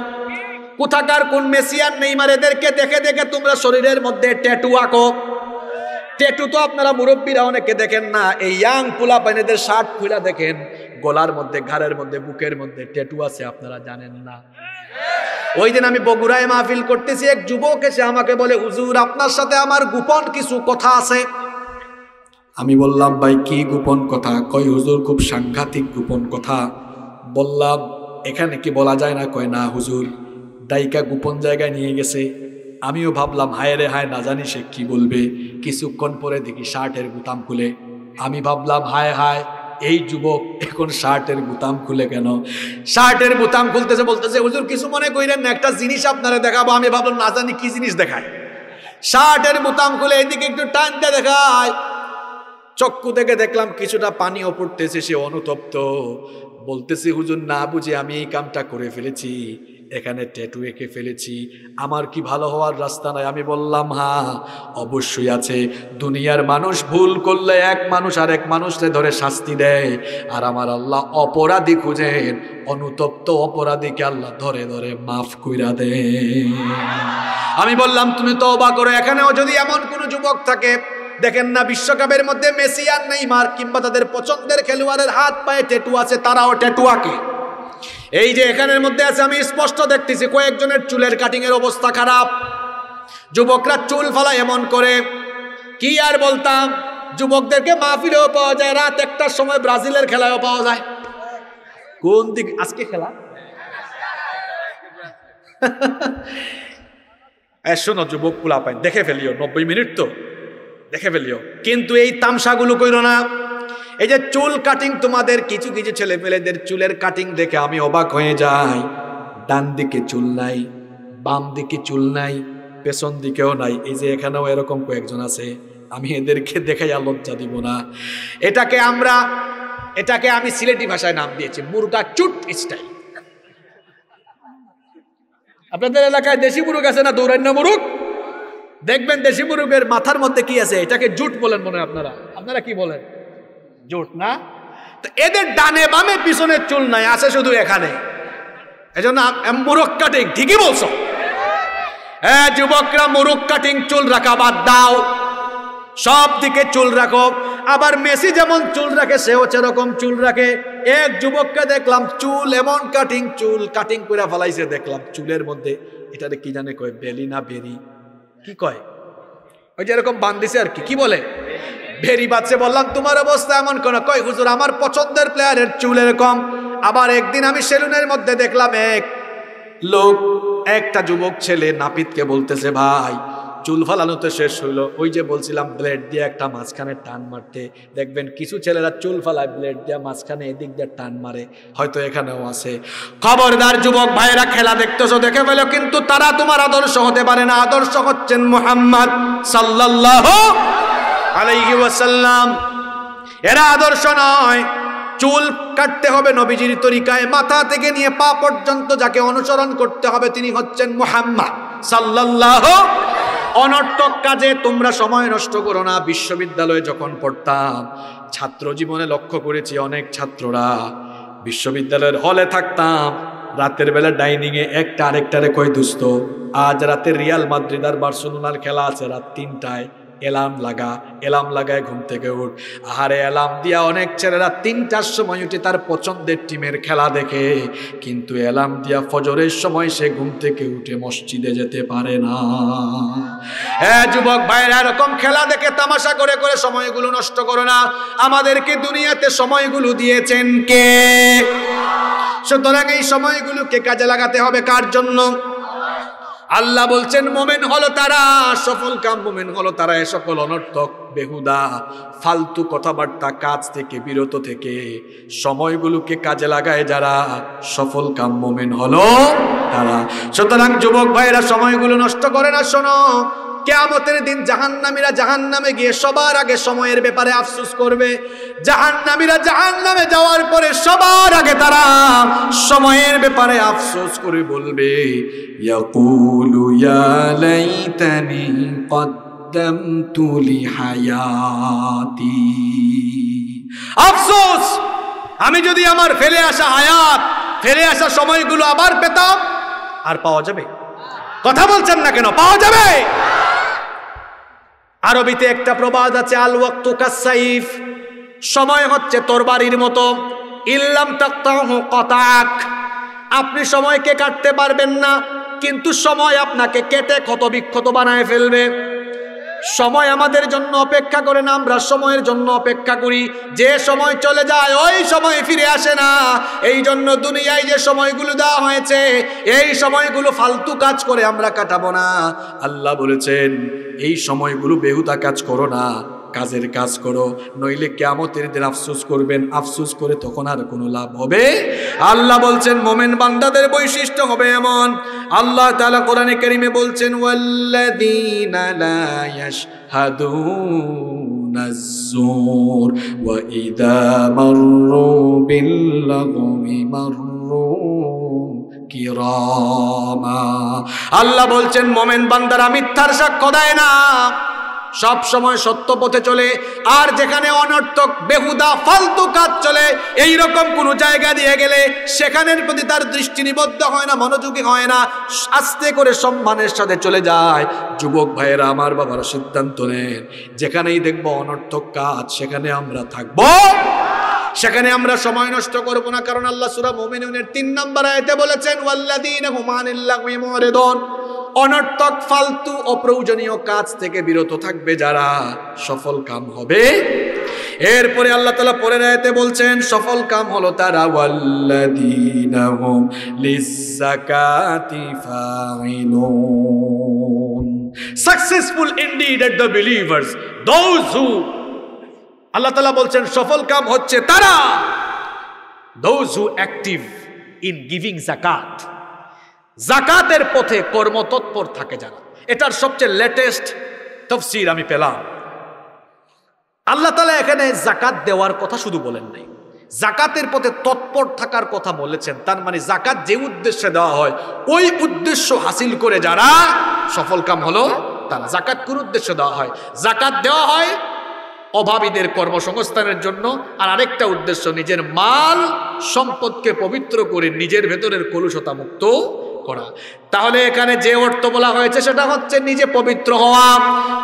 কোথাকার কোন মেসিয়ার নেইমার এদেরকে দেখে দেখে তোমরা শরীরের মধ্যে ট্যাটু আঁকো? ট্যাটু তো আপনারা মুরব্বীরা অনেকে দেখেন না, এই ইয়াং পোলা পাইনেদের শার্ট খুলা দেখেন, গলার মধ্যে, ঘাড়ের মধ্যে, বুকের মধ্যে ট্যাটু আছে, আপনারা জানেন না। ওই দিন আমি বগুড়ায় মাহফিল করতেছি, এক যুবক এসে আমাকে বলে, হুজুর, আপনার সাথে আমার গোপন কিছু কথা আছে। আমি বললাম, ভাই, কি গোপন কথা? কই হুজুর, খুব সাংঘাতিক গোপন কথা। বললাম, এখানে কি বলা যায় না? কয়, না, হুজুর, দায়িকা গোপন জায়গায় নিয়ে গেছে। আমিও ভাবলাম, হায় রে, হায়, না জানি সে কি বলবে? কিছুক্ষণ পরে দেখি শার্টের বুতাম খুলে। আমি ভাবলাম, হায় হায়, এই যুবক এখন শার্টের বুতাম খুলে কেন? শার্টের বুতাম খুলতেছে বলতেছে, হুজুর, কিছু মনে কইলেন না, একটা জিনিস আপনারা দেখাবো। আমি ভাবলাম, না জানি কি জিনিস দেখায়। শার্টের বুতাম খুলে এদিকে একটু টানতে দেখায়। চক্ষু থেকে দেখলাম, কিছুটা পানিও পড়তেছে, সে অনুতপ্ত। বলতেছে, হুজুর, না বুঝে আমি এই কামটা করে ফেলেছি। এখানে ট্যাটু এঁকে ফেলেছি। আমার কি ভালো হওয়ার রাস্তা নাই? আমি বললাম হ্যাঁ অবশ্যই আছে। দুনিয়ার মানুষ ভুল করলে এক মানুষ আর এক মানুষকে ধরে শাস্তি দেয়। আর আমার আল্লাহ অপরাধী খুঁজেন অনুতপ্ত অপরাধীকে আল্লাহ ধরে ধরে মাফ কইরা দেয় আমি বললাম, তুমি তো অবাক করো। এখানেও যদি এমন কোনো যুবক থাকে, দেখেন না, বিশ্বকাপের মধ্যে মেসি আর নেইমার কিংবা তাদের পছন্দের খেলোয়াড়ের হাত পায়ে ট্যাটু আছে, তারাও ট্যাটু আঁকে। এই যে এখানের মধ্যে আছে, আমি স্পষ্ট দেখতেছি, কয়েকজনের চুলের কাটিং এর অবস্থা খারাপ। যুবকরা চুল ফালা এমন করে। কি আর বলতাম, যুবকদেরকে মাহফিলেও পাওয়া যায়, রাত একটার সময় ব্রাজিলের খেলায়ও পাওয়া যায়। কোন দিক, আজকে খেলা? শোনো যুবক পুলা পাই দেখে ফেলিও, নব্বই মিনিট তো, দেখে ফেলিও। কিন্তু এই তামসাগুলো কইরো না। এই যে চুল কাটিং তোমাদের কিছু কিছু ছেলে পেলেদের চুলের কাটিং দেখে আমি অবাক হয়ে যাই। ডান দিকে চুল নাই, বাম দিকে চুল নাই, পেছন দিকেও নাই। এই যে এখানেও এরকম কয়েকজন আছে, আমি এদেরকে দেখে আর লজ্জা দিব না। এটাকে আমরা, এটাকে আমি সিলেটি ভাষায় নাম দিয়েছি মুরগা চুট স্টাইল আপনাদের এলাকায় দেশি মুরুগ আছে না দৌড়ান্য মুরুগ দেখবেন দেশি মুরুগের মাথার মধ্যে কি আছে? এটাকে জুট বলেন মনে হয় আপনারা। আপনারা কি বলেন? জুট, না? তো এদের ডানে বামে, পিছনে চুল নাই, আছে শুধু এখানে। এজন্য মুরগ কাটিং ঠিকই বলছো। হ্যাঁ যুবকরা মুরগ কাটিং চুল রাখা বাদ দাও। সব দিকে চুল রাখো। আবার মেসি যেমন চুল রাখে, সেও সেরকম চুল রাখে। এক যুবককে দেখলাম চুল এমন কাটিং, চুল কাটিং করে ফেলাইছে দেখলাম চুলের মধ্যে। এটারে কি জানে কয়, বেলি না বেরি? কি কয়? ওই যে এরকম বান্ধিছে আর কি কি বলে? ভেরি বাচ্চে বললাম, তোমার অবস্থা এমন কোন? কয় হুজুর, আমার পছন্দের প্লেয়ারের চুল এরকম। আবার একদিন আমি সেলুনের মধ্যে দেখলাম এক লোক, একটা যুবক ছেলে নাপিতকে বলতেছে, ভাই, চুল ফালানো তো শেষ হইল। ওই যে বলছিলাম, ব্লেড দিয়ে একটা মাঝখানে টান মারতে। দেখবেন কিছু ছেলেরা চুল ফালায়, ব্লেড দিয়ে মাঝখানে এদিক দিয়ে টান মারে। হয়তো এখানেও আছে। খবরদার যুবক ভাইরা খেলা দেখতেছো, দেখে ফেলো, কিন্তু তারা তোমার আদর্শ হতে পারে না। আদর্শ হচ্ছেন মুহাম্মদ সাল্লাল্লাহু আলাইহি ওয়াসাল্লাম। এরা আদর্শ নয়, চুল কাটতে হবে নবীজির তরিকায়, মাথা থেকে নিয়ে পা পর্যন্ত যাকে অনুসরণ করতে হবে তিনি হচ্ছেন মুহাম্মদ সাল্লাল্লাহু অনর্থক কাজে তোমরা সময় নষ্ট করো না। বিশ্ববিদ্যালয়ে যখন পড়তাম, ছাত্র জীবনে লক্ষ্য করেছি অনেক ছাত্ররা বিশ্ববিদ্যালয়ের হলে থাকতাম, রাতের বেলা ডাইনিং এ একটা আরেকটারে কয়, দুস্ত, আজ রাতে রিয়াল মাদ্রিদ আর খেলা আছে, রাত তিনটায়। এলার্ম লাগা, এলাম লাগায় ঘুম থেকে উঠ। আহারে এলাম দিয়া অনেক ছেলেরা তিনটার সময় উঠে তার পছন্দের টিমের খেলা দেখে। কিন্তু এলাম দিয়া ফজরের সময় সে ঘুম থেকে উঠে মসজিদে যেতে পারে না। হ্যাঁ যুবক ভাইরা, এরকম খেলা দেখে তামাশা করে করে সময়গুলো নষ্ট করো না। আমাদেরকে দুনিয়াতে সময়গুলো দিয়েছেন কে? সুতরাং এই সময়গুলোকে কাজে লাগাতে হবে কার জন্য? আল্লাহ বলছেন, মোমেন হলো তারা, সফল কাম মোমেন হলো তারা, এ সকল অনর্থক, বেহুদা, ফালতু কথাবার্তা কাজ থেকে, বিরত থেকে, সময়গুলোকে কাজে লাগায় যারা সফল কাম মোমেন হলো তারা। সুতরাং যুবক ভাইরা সময়গুলো নষ্ট করে না, শোনো কেয়ামতের দিন জাহান্নামীরা জাহান্নামে গিয়ে সবার আগে সময়ের ব্যাপারে আফসোস করবে। জাহান্নামীরা জাহান্নামে যাওয়ার পরে সবার আগে তারা সময়ের ব্যাপারে আফসোস করে বলবে, ইয়াকুলু ইয়া লাইতানি লিহায়াতি। আফসোস! আমি যদি আমার ফেলে আসা হায়াত, ফেলে আসা সময়গুলো আবার পেতাম, আর পাওয়া যাবে? কথা বলছেন না কেন? পাওয়া যাবে? আরবিতে একটা প্রবাদ আছে, আল ওয়াক্তু কাসাইফ সময় হচ্ছে তরবারির মতো। ইল্লাম কতাক আপনি সময়কে কাটতে পারবেন না, কিন্তু সময় আপনাকে কেটে ক্ষত বিক্ষত বানায় ফেলবে। সময় আমাদের জন্য অপেক্ষা করে না, আমরা সময়ের জন্য অপেক্ষা করি। যে সময় চলে যায়, ওই সময় ফিরে আসে না। এই জন্য দুনিয়ায় যে সময়গুলো দেওয়া হয়েছে, এই সময়গুলো ফালতু কাজ করে আমরা কাটাবো না। আল্লাহ বলেছেন, এই সময়গুলো বেহুদা কাজ করো না। কাজের কাজ করো, নইলে কেমতের দিন আফসোস করবেন। আফসুস করে তখন আর কোনো লাভ হবে? আল্লাহ বলছেন, মোমেন বান্দাদের বৈশিষ্ট্য হবে এমন। আল্লাহ তাআলা কোরআনে কারিমে বলছেন আল্লাহ বলছেন, মোমেন বান্দারা মিথ্যার সাক্ষ্য দেয় না। সব সময় সত্য পথে চলে, আর যেখানে অনর্থক, বেহুদা, ফালতু কাজ চলে এই রকম কোন জায়গা দিয়ে গেলে সেখানের প্রতি তার দৃষ্টি নিবদ্ধ হয় না, মনোযোগী হয় না, আস্তে করে সম্মানের সাথে চলে যায়। যুবক ভাইয়েরা, আমার বাবারা, সিদ্ধান্ত নেন, যেখানেই দেখব অনর্থক কাজ, সেখানে আমরা থাকব। সেখানে আমরা সময় নষ্ট করব না, কারণ আল্লাহ সূরা মুমিনুনের 3 নম্বর আয়তে বলেছেন, ওয়াল্লাযীনা হুম আনিল লাগwi মুরিদুন। অনর্থক, ফালতু, অপ্রয়োজনীয় কাজ থেকে বিরত থাকবে যারা সফল কাম হবে। এরপরে আল্লাহ তাআলা পরের আয়াতে বলছেন, সফল কাম হলো তারা successful indeed are the believers those who Allah তালা বলছেন, সফল কাম হচ্ছে তারা those who active in giving জাকাত জাকাতের পথে কর্মতৎপর থাকে যারা। এটার সবচেয়ে লেটেস্ট তফসির আমি পেলাম। আল্লাহ তালা এখানে জাকাত দেওয়ার কথা শুধু বলেন নাই। জাকাতের পথে তৎপর থাকার কথা বলেছেন। তার মানে জাকাত যে উদ্দেশ্যে দেওয়া হয়, ওই উদ্দেশ্য হাসিল করে যারা সফল কাম হলো, তারা জাকাত কোন উদ্দেশ্যে দেওয়া হয়? জাকাত দেওয়া হয় অভাবীদের কর্মসংস্থানের জন্য, আর আরেকটা উদ্দেশ্য, নিজের মাল সম্পদকে পবিত্র করে নিজের ভেতরের কলুষতা মুক্ত করা। তাহলে এখানে যে অর্থ বলা হয়েছে সেটা হচ্ছে নিজে পবিত্র হওয়া।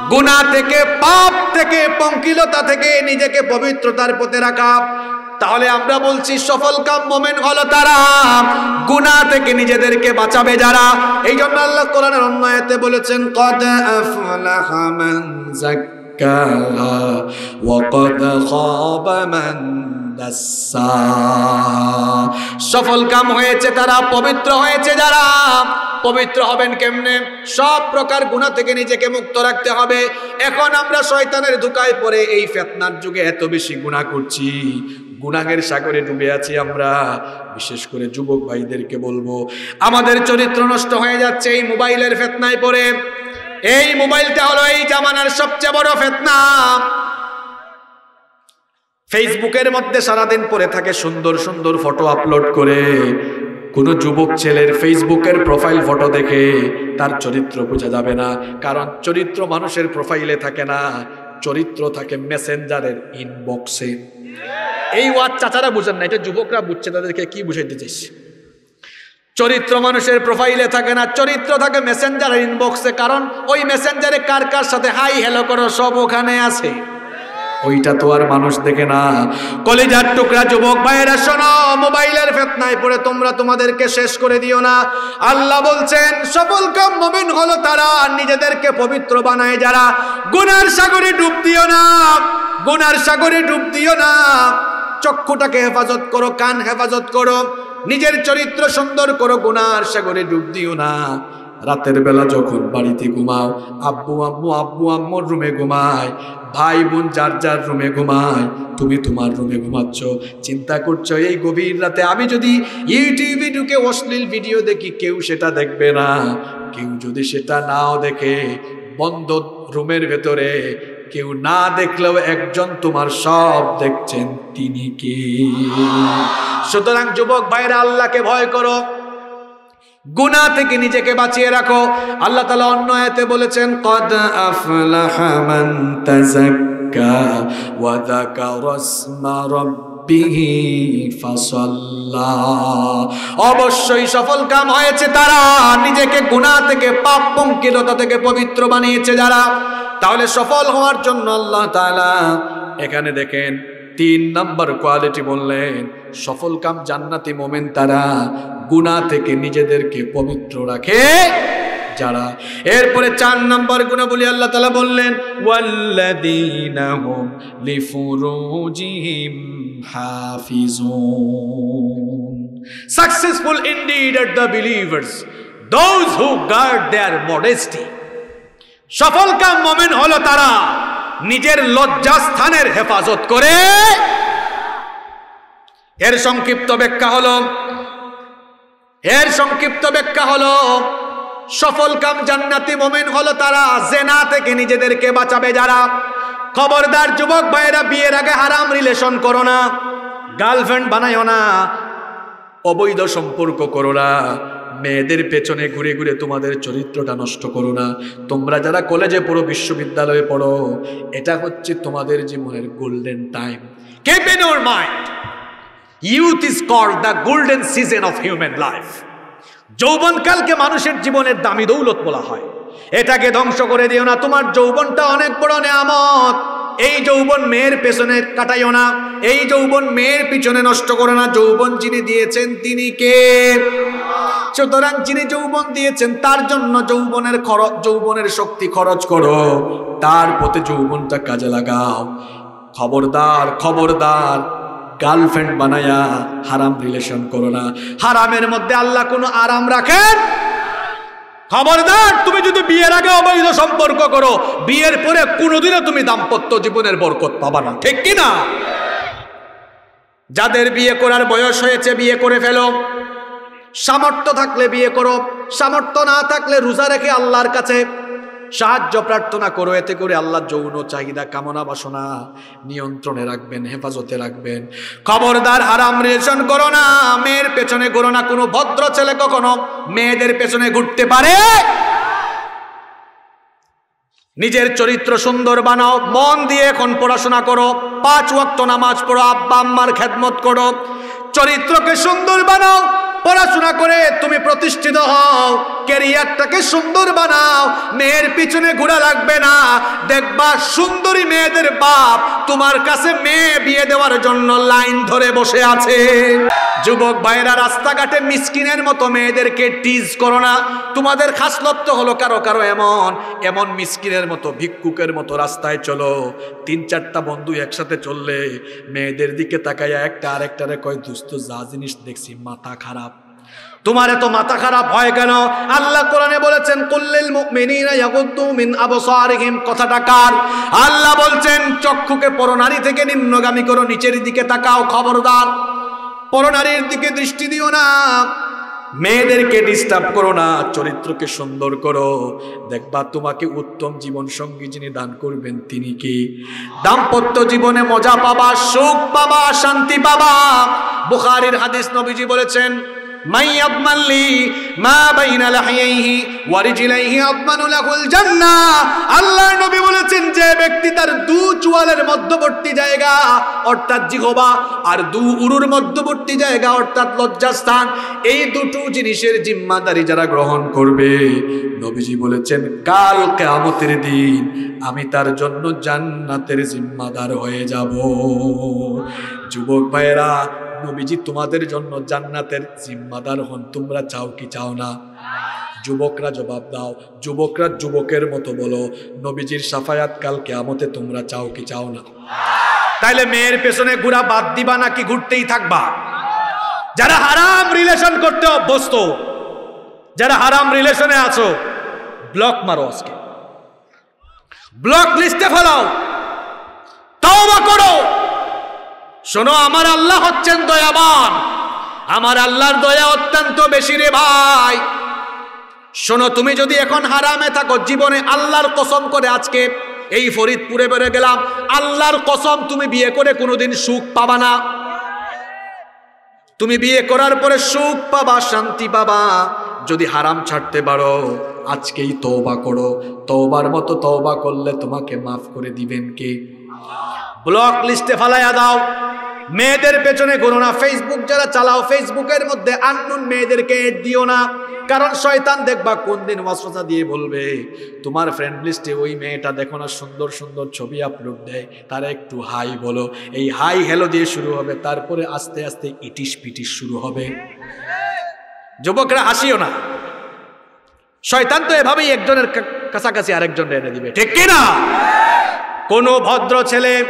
গুণা থেকে, পাপ থেকে, পঙ্কিলতা থেকে নিজেকে পবিত্রতার পথে রাখা। তাহলে আমরা বলছি সফল কাম মোমেন হলো তারা। গুণা থেকে নিজেদেরকে বাঁচাবে যারা। এই জন্য আল্লাহ কোরআনের অন্যায়তে বলেছেন, কদ আফলাহা মান زكاها وقد خاب من দস্সা। সফল কাম হয়েছে তারা পবিত্র হয়েছে যারা পবিত্র হবেন কেমনে সব প্রকার গুণা থেকে নিজেকে মুক্ত রাখতে হবে এখন আমরা শয়তানের ধোকায় পড়ে এই ফেতনার যুগে এত বেশি গুণা করছি গুনাহের সাগরে ডুবে আছি আমরা বিশেষ করে যুবক ভাইদেরকে বলবো আমাদের চরিত্র নষ্ট হয়ে যাচ্ছে এই মোবাইলের ফেতনায় পড়ে এই মোবাইলটা হলো এই জামানার সবচেয়ে বড় ফেতনা। ফেসবুকের মধ্যে সারাদিন পরে থাকে সুন্দর সুন্দর ফটো আপলোড করে। কোনো যুবক ছেলের ফেসবুকের প্রোফাইল ফটো দেখে তার চরিত্র বোঝা যাবে না। কারণ চরিত্র মানুষের প্রোফাইলে থাকে না, চরিত্র থাকে মেসেঞ্জারের ইনবক্সে এই ওয়ার্ড চাচারা বুঝেন না, এটা যুবকরা বুঝছে, তাদেরকে কি বুঝাইতে চাইছে? চরিত্র মানুষের প্রোফাইলে থাকে না, চরিত্র থাকে মেসেঞ্জারের ইনবক্সে কারণ ওই মেসেঞ্জারে কার কার সাথে, হাই হ্যালো করো, সব ওখানে আছে। ওইটা তো আর মানুষ দেখে না। কলেজার টুকরা যুবক ভাইয়েরা, শোনো, মোবাইলের ফেতনায় পড়ে তোমরা তোমাদেরকে শেষ করে দিও না। আল্লাহ বলছেন, সফল কাম মুমিন হলো তারা, নিজেদেরকে পবিত্র বানায় যারা। গুনার সাগরে ডুব দিও না, গুনার সাগরে ডুব দিও না। চক্ষুটাকে হেফাজত করো, কান হেফাজত করো। নিজের চরিত্র সুন্দর করো, গুনার সাগরে ডুব দিও না। রাতের বেলা যখন বাড়িতে ঘুমাও, আব্বু, আম্মু, আব্বু, আম্মুর রুমে ঘুমায়, ভাই বোন যার যার রুমে ঘুমায়, তুমি তোমার রুমে ঘুমাচ্ছ, চিন্তা করছ, এই গভীর রাতে আমি যদি ইউটিউবে ঢুকে অশ্লীল ভিডিও দেখি, কেউ সেটা দেখবে না। কেউ যদি সেটা নাও দেখে, বন্ধ রুমের ভেতরে কেউ না দেখলেও একজন তোমার সব দেখছেন, তিনি কি? সুতরাং যুবক ভাইরা, আল্লাহকে ভয় করো। গুনা থেকে নিজেকে বাঁচিয়ে রাখো। আল্লাহ তালা অন্য এতে বলেছেন, কদ আফলাহা মান কা ওয়া রাব্বিহি ফাসাল্লা। অবশ্যই সফল কাম হয়েছে তারা। নিজেকে গুনাহ থেকে, পাপ পঙ্কিলতা থেকে পবিত্র বানিয়েছে যারা। তাহলে সফল হওয়ার জন্য আল্লাহ তাআলা এখানে দেখেন, তিন নাম্বার কোয়ালিটি বললেন, সফল কাম জান্নাতি মোমেন তারা গুণা থেকে নিজেদেরকে পবিত্র রাখে যারা। এরপরে চার নাম্বার গুণা বলি আল্লাহ তালা বললেন, ওয়াল্লাযীনা হুম লিফুরুজিহিম successful indeed are the believers those who guard their modesty সফল কাম মোমেন হলো তারা নিজের লজ্জাস্থানের হেফাজত করে। এর সংক্ষিপ্ত ব্যাখ্যা হলো, এর সংক্ষিপ্ত ব্যাখ্যা হলো, সফল কাম জান্নাতি মোমেন হলো তারা, জেনা থেকে নিজেদেরকে বাঁচাবে যারা খবরদার যুবক ভাইয়েরা, বিয়ের আগে হারাম রিলেশন করো না গার্লফ্রেন্ড বানায়ও না, অবৈধ সম্পর্ক করো না, মেয়েদের পেছনে ঘুরে ঘুরে তোমাদের চরিত্রটা নষ্ট করো না। তোমরা যারা কলেজে পড়ো, বিশ্ববিদ্যালয়ে পড়ো, এটা হচ্ছে তোমাদের জীবনের golden time keep in mind youth is called the golden season of human life যৌবনকালকে মানুষের জীবনের দামি দৌলত বলা হয়। এটাকে ধ্বংস করে দিও না। তোমার যৌবনটা অনেক বড় নেয়ামত। এই যৌবন মেয়ের পেছনে কাটাইও না। এই যৌবন মেয়ের পিছনে নষ্ট করো না। যৌবন যিনি দিয়েছেন, তিনি কে? সুতরাং যিনি যৌবন দিয়েছেন, তার জন্য যৌবনের খরচ যৌবনের শক্তি খরচ করো। তার প্রতি যৌবনটা কাজে লাগাও। খবরদার খবরদার, গার্লফ্রেন্ড বানায়া হারাম রিলেশন করো না। হারামের মধ্যে আল্লাহ কোনো আরাম রাখেন? খবরদার, তুমি যদি বিয়ের আগে অবৈধ সম্পর্ক করো, বিয়ের পরে কোনোদিনও তুমি দাম্পত্য জীবনের বরকত পাবা না, ঠিক কি না যাদের বিয়ে করার বয়স হয়েছে, বিয়ে করে ফেলো। সামর্থ্য থাকলে বিয়ে করো, সামর্থ্য না থাকলে রোজা রেখে আল্লাহর কাছে সাহায্য প্রার্থনা করো, এতে করে আল্লাহ যৌন চাহিদা, কামনা বাসনা নিয়ন্ত্রণে রাখবেন, হেফাজতে রাখবেন। খবরদার হারাম রিলেশন করো না, মেয়ের পেছনে করো না, কোনো ভদ্র ছেলে কখনো মেয়েদের পেছনে ঘুরতে পারে। নিজের চরিত্র সুন্দর বানাও, মন দিয়ে এখন পড়াশোনা করো, পাঁচ ওয়াক্ত নামাজ পড়ো, আব্বা আম্মার খেদমত করো। চরিত্রকে সুন্দর বানাও, পড়াশোনা করে তুমি প্রতিষ্ঠিত হও। ক্যারিয়ারটাকে সুন্দর বানাও। মেয়ের পিছনে ঘোরা লাগবে না। দেখবা সুন্দরী মেয়েদের বাপ তোমার কাছে মেয়ে বিয়ে দেওয়ার জন্য লাইন ধরে বসে আছে। যুবক ভাইরা, রাস্তাঘাটে মিসকিনের মতো মেয়েদেরকে টিজ করো না। তোমাদের খাসলত্ব হলো কারও কারও এমন। এমন মিসকিনের মতো, ভিক্ষুকের মতো রাস্তায় চলো। তিন চারটা বন্ধু একসাথে চললে মেয়েদের দিকে তাকাইয়া একটা আরেকটারে কয় দুস্থ যা জিনিস দেখছি মাথা খারাপ। তোমার এত মাথা খারাপ হয় কেন? আল্লাহ কোরআনে বলেছেন, কুল্লিল মুমিনিনা ইয়াগুদ্দু মিন আবসারিহিম। কথাটা কার? আল্লাহ বলছেন, চক্ষুকে পরনারী থেকে নিম্নগামী করো, নিচের দিকে তাকাও, খবরদার। পরনারীর দিকে দৃষ্টি দিও না। মেয়েদেরকে ডিস্টার্ব করো না, চরিত্রকে সুন্দর করো। দেখবা তোমাকে উত্তম জীবন সঙ্গী যিনি দান করবেন তিনি কি? দাম্পত্য জীবনে মজা পাবা, সুখ পাবা, শান্তি পাবা। বুখারীর হাদিস নবীজি বলেছেন মাই আবমাল্লি মা বাইনা লাহিয়াইহি ওয়া রিজলাইহি আবমানু লাহুল জান্নাহ। আল্লাহর নবী বলেছেন যে ব্যক্তি তার দু চুয়ালের মধ্যবর্তী জায়গা, অর্থাৎ জিহবা, আর দু উরুর মধ্যবর্তী জায়গা, অর্থাৎ লজ্জাস্থান, এই দুটো জিনিসের জিম্মাদারি যারা গ্রহণ করবে, নবীজি বলেছেন, কাল কিয়ামতের দিন আমি তার জন্য জান্নাতের জিম্মাদার হয়ে যাব। যুবক ভাইয়েরা নবীজি, তোমাদের জন্য জান্নাতের জিম্মাদার হন। তোমরা চাও কি চাও না? যুবকরা জবাব দাও। যুবকরা যুবকের মতো বলো, নবীজির সাফায়াত কাল কেয়ামতে তোমরা চাও কি চাও না? তাইলে মেয়ের পেছনে ঘুরা বাদ দিবা নাকি ঘুরতেই থাকবা? যারা হারাম রিলেশন করতে অভ্যস্ত, যারা হারাম রিলেশনে আছো ব্লক মারো আজকে। ব্লক লিস্টে ফেলাও। তওবা করো। শোনো, আমার আল্লাহ হচ্ছেন দয়াবান। আমার আল্লাহর দয়া অত্যন্ত বেশি রে ভাই। শোনো, তুমি যদি এখন হারামে থাকো, জীবনে আল্লাহর কসম করে আজকে এই ফরিদপুরে বেড়ে গেলাম। আল্লাহর কসম, তুমি বিয়ে করে কোনোদিন সুখ পাবা না। তুমি বিয়ে করার পরে সুখ পাবা, শান্তি পাবা। যদি হারাম ছাড়তে পারো, আজকেই তওবা করো। তওবার মতো তওবা করলে তোমাকে মাফ করে দিবেন কে? ব্লক লিস্টে ফালাইয়া দাও। মেয়েদের পেছনে ঘুরো না। ফেসবুক যারা চালাও ফেসবুকের মধ্যে আননুন মেয়েদেরকে এড দিও না। কারণ শয়তান দেখবা কোন দিন ওয়াসওয়াসা দিয়ে বলবে, তোমার ফ্রেন্ড লিস্টে ওই মেয়েটা দেখো না, সুন্দর সুন্দর ছবি আপলোড দেয়। তারা একটু হাই বলো। এই হাই হ্যালো দিয়ে শুরু হবে। তারপরে আস্তে আস্তে ইটিস পিটিস শুরু হবে। যুবকরা হাসিও না। শয়তান তো এভাবেই একজনের কাছাকাছি আরেকজন এনে দিবে। ঠিক কি না কোনো ভদ্র ছেলে,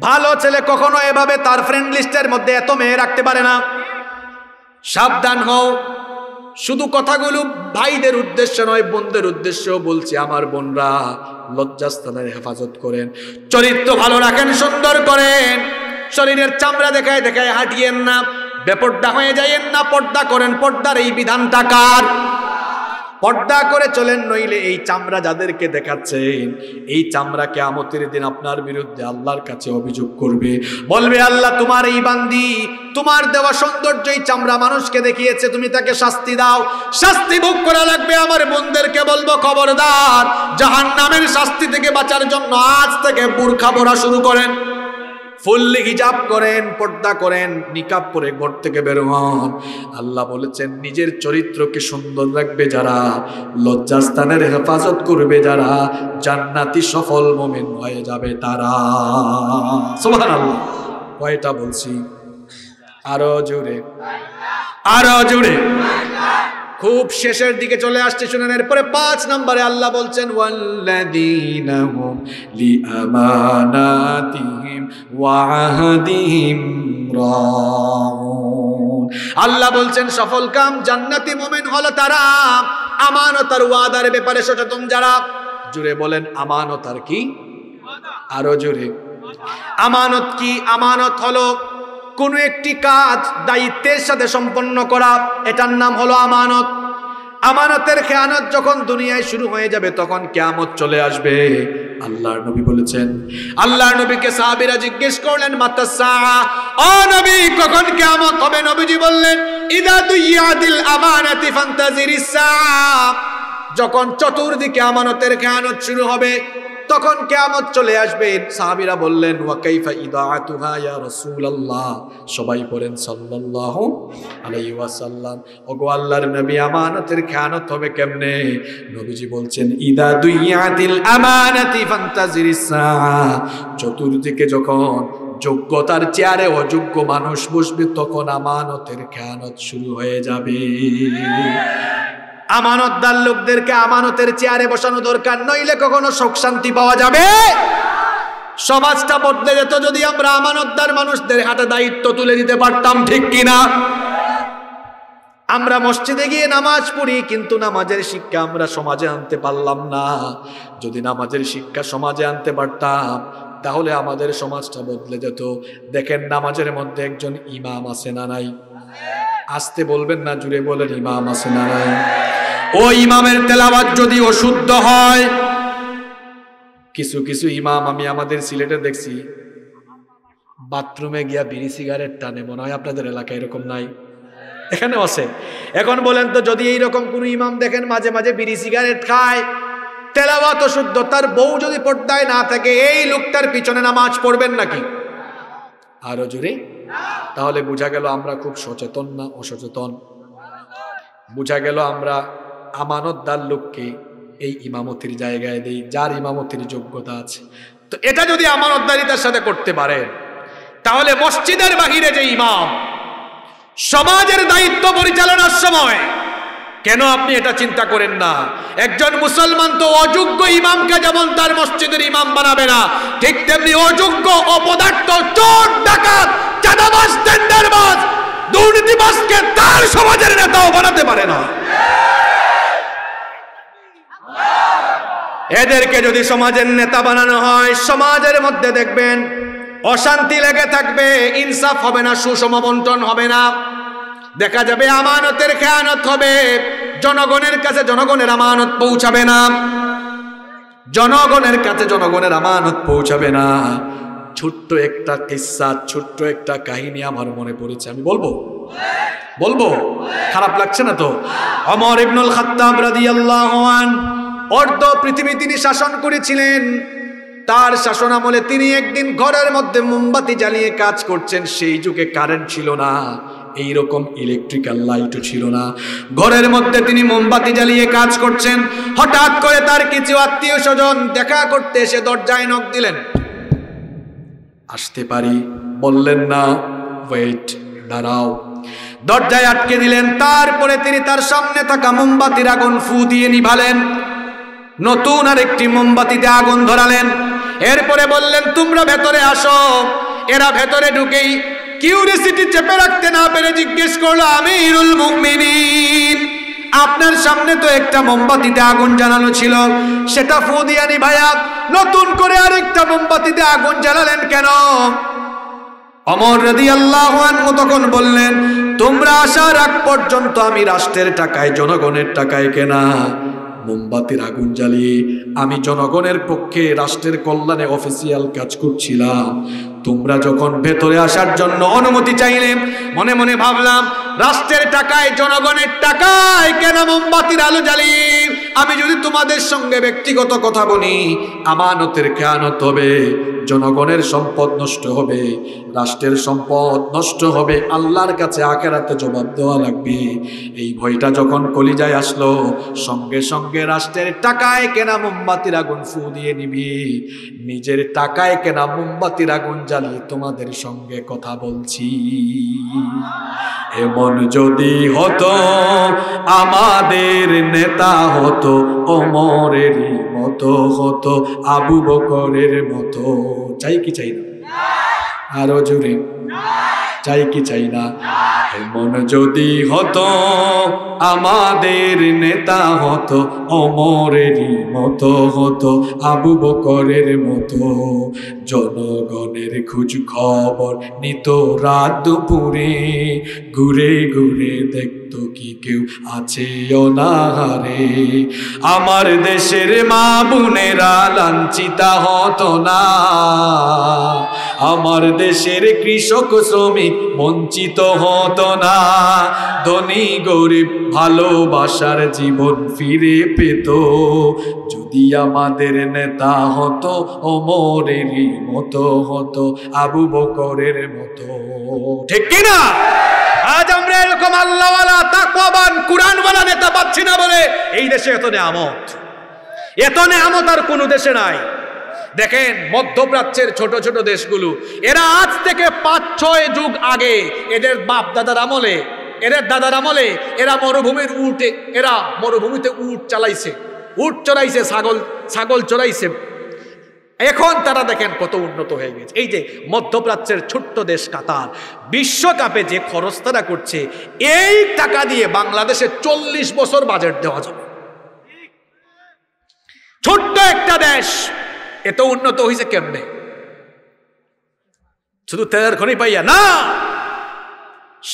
ভালো ছেলে কখনো এভাবে তার ফ্রেন্ড লিস্টের মধ্যে এত মেয়ে রাখতে পারে না। সাবধান হও। শুধু কথাগুলো ভাইদের উদ্দেশ্য নয়, বোনদের উদ্দেশ্য বলছি। আমার বোনরা লজ্জাস্থানের হেফাজত করেন। চরিত্র ভালো রাখেন, সুন্দর করেন। শরীরের চামড়া দেখায় দেখায় হাঁটিয়েন না, বেপর্দা হয়ে যাইয়েন না, পর্দা করেন। পর্দার এই বিধানটা কার? পর্দা করে চলেন, নইলে এই চামড়া যাদেরকে দেখাচ্ছেন, এই চামড়া কেয়ামতের দিন আপনার বিরুদ্ধে আল্লাহর কাছে অভিযোগ করবে। বলবে, আল্লাহ, তোমার এই বান্দি, তোমার দেওয়া সৌন্দর্য এই চামড়া মানুষকে দেখিয়েছে, তুমি তাকে শাস্তি দাও। শাস্তি ভোগ করা লাগবে আমার বোনদেরকে বলব, খবরদার। জাহান নামের শাস্তি থেকে বাঁচার জন্য আজ থেকে বুরখা পরা শুরু করেন। ফুল্লি হিজাব করেন, পর্দা করেন, নিকাব পরে ঘর থেকে বের হন। আল্লাহ বলেছেন, নিজের চরিত্রকে সুন্দর রাখবে যারা, লজ্জাস্থানের হেফাজত করবে যারা, জান্নাতি সফল মোমেন হয়ে যাবে তারা। সুবহানাল্লাহ। কয়টা বলছি? আরও জোরে। আরও জোরে। খুব শেষের দিকে চলে আসছে শুনেন, এরপরে পাঁচ নম্বরে আল্লাহ বলছেন আল্লাহ বলছেন, সফল কাম, জান্নাতি মোমেন হলো তারা। আমানত আর ওয়াদার ব্যাপারে সচেতন যারা। জুড়ে বলেন আমানত আর কি? আরও জোরে, আমানত কি? আমানত হলো কোনো একটি কাজ দায়িত্বের সাথে সম্পন্ন করা, এটার নাম হলো আমানত। আমানতের খেয়ানত যখন দুনিয়ায় শুরু হয়ে যাবে, তখন কেয়ামত চলে আসবে। আল্লাহর নবী বলেছেন, আল্লাহর নবীকে সাহাবীরা জিজ্ঞেস করলেন মাতা সাহা ও নবী, কখন কেয়ামত হবে? নবীজি বললেন, ইদা দুইয়াদিল আমানাতি ফান্তাজিরিস যখন চতুর্দিকে আমানতের খেয়ানত শুরু হবে তখন কেয়ামত চলে আসবে। সাহাবীরা বললেন সবাই পড়েন, সাল্লাল্লাহু আলাইহি ওগো আল্লাহর নবী, আমানতের খেয়ানত হবে কেমনে? নবীজি বলছেন, ইদা দুইয়াতিল আমানাতি ফান্তাজিরিস চতুর্দিকে যখন যোগ্যতার চেয়ারে অযোগ্য মানুষ বসবে, তখন আমানতের খেয়ানত শুরু হয়ে যাবে। আমানতদার লোকদেরকে আমানতের চেয়ারে বসানো দরকার, নইলে কখনো সুখ শান্তি পাওয়া যাবে। সমাজটা বদলে যেত যদি আমরা আমানতদার মানুষদের হাতে দায়িত্ব তুলে দিতে পারতাম, ঠিক কিনা? আমরা মসজিদে গিয়ে নামাজ পড়ি, কিন্তু নামাজের শিক্ষা আমরা সমাজে আনতে পারলাম না। যদি নামাজের শিক্ষা সমাজে আনতে পারতাম, তাহলে আমাদের সমাজটা বদলে যেত। দেখেন, নামাজের মধ্যে একজন ইমাম আছে না নাই? আসতে বলবেন না, জুড়ে বলেন, ইমাম আছে না নাই? ও ইমামের তেলাওয়াত যদি অশুদ্ধ হয়, কিছু কিছু ইমাম আমি আমাদের সিলেটে দেখছি, বাথরুমে গিয়া বিড়ি সিগারেট টানে, মনে হয় আপনাদের এলাকায় এরকম নাই। এখানেও আছে। এখন বলেন তো, যদি এইরকম কোনো ইমাম দেখেন, মাঝে মাঝে বিড়ি সিগারেট খায়, তেলাওয়াত অশুদ্ধ তার বউ যদি পর্দায় না থাকে, এই লোকটার পিছনে নামাজ পড়বেন নাকি? আরও জোরে তাহলে বোঝা গেল আমরা খুব সচেতন না অসচেতন। বুঝা গেল আমরা আমানতদার লোককে এই ইমামতির জায়গায় দিই, যার ইমামতির যোগ্যতা আছে। তো এটা যদি আমানতদারিতার সাথে করতে পারে, তাহলে মসজিদের বাহিরে যে ইমাম, সমাজের দায়িত্ব পরিচালনার সময় কেন আপনি এটা চিন্তা করেন না? একজন মুসলমান তো অযোগ্য ইমামকে যেমন তার মসজিদের ইমাম বানাবে না, ঠিক তেমনি অযোগ্য অপদার্থ চোর, ডাকাত, চাঁদাবাজ, টেন্ডারবাজ, দুর্নীতিবাজকে তার সমাজের নেতাও বানাতে পারে না। এদেরকে যদি সমাজের নেতা বানানো হয়, সমাজের মধ্যে দেখবেন অশান্তি লেগে থাকবে, ইনসাফ হবে না, সুষম বন্টন হবে না। দেখা যাবে আমানতের খেয়ানত হবে। জনগণের কাছে জনগণের আমানত পৌঁছাবে না। জনগণের কাছে জনগণের আমানত পৌঁছাবে না। ছোট্ট একটা কিস্সা ছোট্ট একটা কাহিনী আমার মনে পড়েছে। আমি বলব? বলব? খারাপ লাগছে না তো? অমর ইবনুল খাত্তাব রাদিয়াল্লাহু আন, অর্ধ পৃথিবী তিনি শাসন করেছিলেন। তার শাসন আমলে তিনি একদিন ঘরের মধ্যে মোমবাতি জ্বালিয়ে কাজ করছেন। সেই যুগে কারেন্ট ছিল না। এই রকম ইলেকট্রিক্যাল লাইটও ছিল না। ঘরের মধ্যে তিনি মোমবাতি জ্বালিয়ে কাজ করছেন। হঠাৎ করে তার কিছু আত্মীয় স্বজন দেখা করতে এসে দরজায় নখ দিলেন। আসতে পারি? বললেন, না ওয়েট দাঁড়াও। দরজায় আটকে দিলেন। তারপরে তিনি তার সামনে থাকা মোমবাতির আগুন ফু দিয়ে নিভালেন। নতুন আর একটি মোমবাতিতে আগুন ধরালেন। এরপরে বললেন, তোমরা ভেতরে আসো। এরা ভেতরে ঢুকেই কিউরিসিটি চেপে রাখতে না পেরে জিজ্ঞেস করল, আমিরুল মুমিনিন। আপনার সামনে তো একটা মোমবাতিতে আগুন জ্বালানো ছিল। সেটা ফু দিয়া নতুন করে আরেকটা মোমবাতিতে আগুন জ্বালালেন কেন? অমর রদি আল্লাহ তখন বললেন, তোমরা আসার আগ পর্যন্ত আমি রাষ্ট্রের টাকায়, জনগণের টাকায় কেনা মোমবাতির আগুন জ্বালিয়ে, আমি জনগণের পক্ষে রাষ্ট্রের কল্যাণে অফিসিয়াল কাজ করছিলাম। তোমরা যখন ভেতরে আসার জন্য অনুমতি চাইলে, মনে মনে ভাবলাম, রাষ্ট্রের টাকায়, জনগণের টাকায় কেন মোমবাতির আলো জ্বালিয়ে আমি যদি তোমাদের সঙ্গে ব্যক্তিগত কথা বলি, আমানতের খেয়ানত হবে, জনগণের সম্পদ নষ্ট হবে, রাষ্ট্রের সম্পদ নষ্ট হবে, আল্লাহর কাছে আখেরাতে জবাব দেওয়া লাগবে। এই ভয়টা যখন কলিজায় আসলো, সঙ্গে সঙ্গে রাষ্ট্রের টাকায় কেনা মোমবাতির আগুন ফু দিয়ে নিবি। নিজের টাকায় কেনা মোমবাতির আগুন জ্বালিয়ে তোমাদের সঙ্গে কথা বলছি। এমন যদি হতো, আমাদের নেতা হতো অমরের মতো হতো, আবু বকরের মতো। চাই কি চাই না? আরও জোরে। চাই কি চাই না? এমন যদি হতো, আমাদের নেতা হতো অমরেরই মতো হতো, আবু বকরের মতো। জনগণের খোঁজ খবর নিত রাত দুপুরে, ঘুরে ঘুরে দেখতো কি কেউ আছে অনাহারে আমার দেশের মা বোনেরা লাঞ্ছিতা হতো না। আমার দেশের কৃষক শ্রমিক বঞ্চিত হতো না। ধনী গরিব ভালোবাসার জীবন ফিরে পেত। যদি আমাদের নেতা হতো, অমরেরই মতো হতো, আবু বকরের মতো। ঠিক কিনা? এরকম আল্লাহওয়ালা তাকওয়াবান কুরআনওয়ালা নেতা পাচ্ছি না বলে এই দেশে এত নেয়ামত। এত নেয়ামত আর কোনো দেশে নাই। দেখেন, মধ্যপ্রাচ্যের ছোট ছোট দেশগুলো, এরা আজ থেকে পাঁচ, ছয় যুগ আগে এদের বাপ দাদার আমলে, এদের দাদার আমলে এরা মরুভূমির উটে, এরা মরুভূমিতে উট চালাইছে। উট চড়াইছে, ছাগল ছাগল চড়াইছে। এখন তারা দেখেন কত উন্নত হয়ে গেছে। এই যে মধ্যপ্রাচ্যের ছোট্ট দেশ কাতার, বিশ্বকাপে যে খরচ তারা করছে, এই টাকা দিয়ে বাংলাদেশে চল্লিশ বছর বাজেট দেওয়া যাবে। ছোট্ট একটা দেশ এত উন্নত হয়েছে কেমনে? শুধু তেলের খনি পাইয়া না,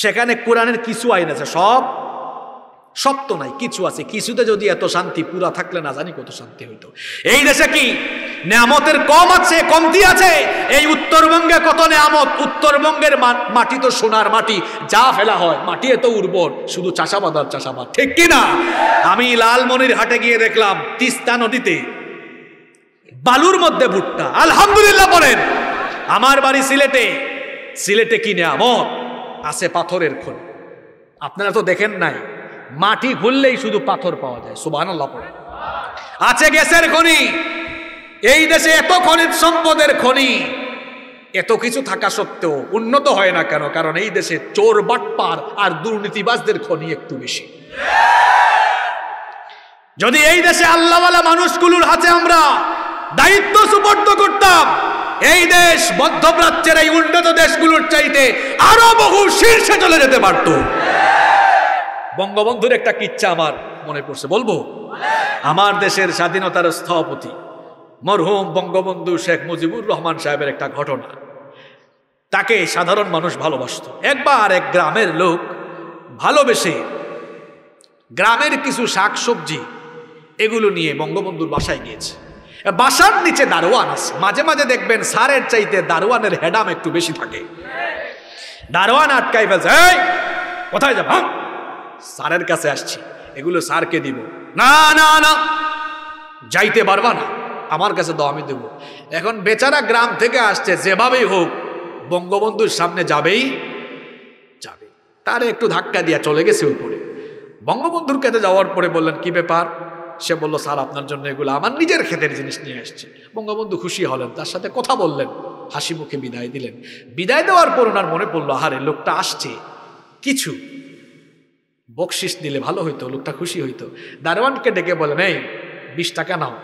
সেখানে কোরআনের কিছু আইন আছে, সব তো নাই, কিছু আছে। কিছুতে যদি এত শান্তি, পুরা থাকলে না জানি কত শান্তি হইতো। এই দেশে কি নেয়ামতের কম আছে, কমতি আছে? এই উত্তরবঙ্গে কত নেয়ামত? উত্তরবঙ্গের মাটি তো সোনার মাটি, যা ফেলা হয় মাটি এত উর্বর, শুধু চাষাবাদ আর চাষাবাদ, ঠিক কি না? আমি লালমনির হাটে গিয়ে দেখলাম, তিস্তা নদীতে বালুর মধ্যে ভুট্টা। আলহামদুলিল্লাহ বলেন, আমার বাড়ি সিলেটে। সিলেটে কি নেয়ামত? আছে পাথরের খনি আপনারা তো দেখেন নাই মাটি খুললেই শুধু পাথর পাওয়া যায় সুবাহ আছে গ্যাসের খনি। এই দেশে এত খনিজ সম্পদের খনি, এত কিছু থাকা সত্ত্বেও উন্নত হয় না কেন? কারণ এই দেশে চোর, বাটপার আর দুর্নীতিবাজদের খনি একটু বেশি। যদি এই দেশে আল্লাহওয়ালা মানুষগুলোর হাতে আমরা দায়িত্ব সুপর্দ করতাম, এই দেশ মধ্যপ্রাচ্যের এই উন্নত দেশগুলোর চাইতে আরও বহু শীর্ষে চলে যেতে পারত। বঙ্গবন্ধুর একটা কিচ্ছা আমার মনে পড়ছে। বলব? আমার দেশের স্বাধীনতার স্থপতি মরহুম বঙ্গবন্ধু শেখ মুজিবুর রহমান সাহেবের একটা ঘটনা। তাকে সাধারণ মানুষ ভালোবাসত। একবার এক গ্রামের লোক ভালোবেসে গ্রামের কিছু শাক সবজি এগুলো নিয়ে বঙ্গবন্ধুর বাসায় গিয়েছে। বাসার নিচে দারোয়ান আছে। মাঝে মাঝে দেখবেন সারের চাইতে দারোয়ানের হেডাম একটু বেশি থাকে। দারোয়ান আটকাই ফেলছে "এই, কোথায় যাব স্যারের কাছে আসছি। এগুলো স্যারকে দিব। না না না। যাইতে পারবা না। আমার কাছে দাও, আমি দেব। এখন বেচারা গ্রাম থেকে আসছে, যেভাবেই হোক, বঙ্গবন্ধুর সামনে যাবেই, যাবে। তারে একটু ধাক্কা দিয়া চলে গেছে উপরে। বঙ্গবন্ধুর কাছে যাওয়ার পরে বললেন, কি ব্যাপার? সে বলল, স্যার, আপনার জন্য এগুলো আমার নিজের ক্ষেতের জিনিস নিয়ে আসছে। বঙ্গবন্ধু খুশি হলেন, তার সাথে কথা বললেন, হাসি মুখে বিদায় দিলেন। বিদায় দেওয়ার পর ওনার মনে পড়ল, আহারে, লোকটা আসছে। কিছু বকশিস দিলে ভালো হইতো, লোকটা খুশি হইতো। দারোয়ানকে ডেকে বলেন, এই, বিশ টাকা নাও।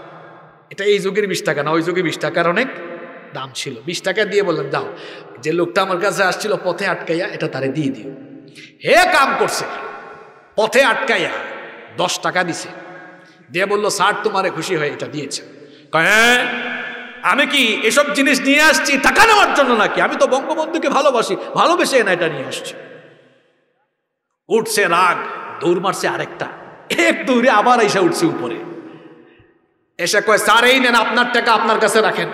এটা এই যুগের বিশ টাকা না, ওই যুগে বিশ টাকার অনেক দাম ছিল। বিশ টাকা দিয়ে বললেন দাও যে লোকটা আমার কাছে আসছিল পথে আটকাইয়া, এটা তারে দিয়ে দিও। হে কাম করছে, পথে আটকাইয়া দশ টাকা দিছে। দিয়ে বলল, স্যার, তোমারে খুশি হয়ে এটা দিয়েছে। হ্যাঁ আমি কি এসব জিনিস নিয়ে আসছি, টাকা নেওয়ার জন্য নাকি? আমি তো বঙ্গবন্ধুকে ভালোবাসি, ভালোবেসে না এটা নিয়ে আসছি। উঠছে রাগ, দৌড় মারছে আরেকটা। এক দৌড়ে আবার এসে উঠছে উপরে। এসে কয়, স্যার, এই নেন আপনার টাকা আপনার কাছে রাখেন।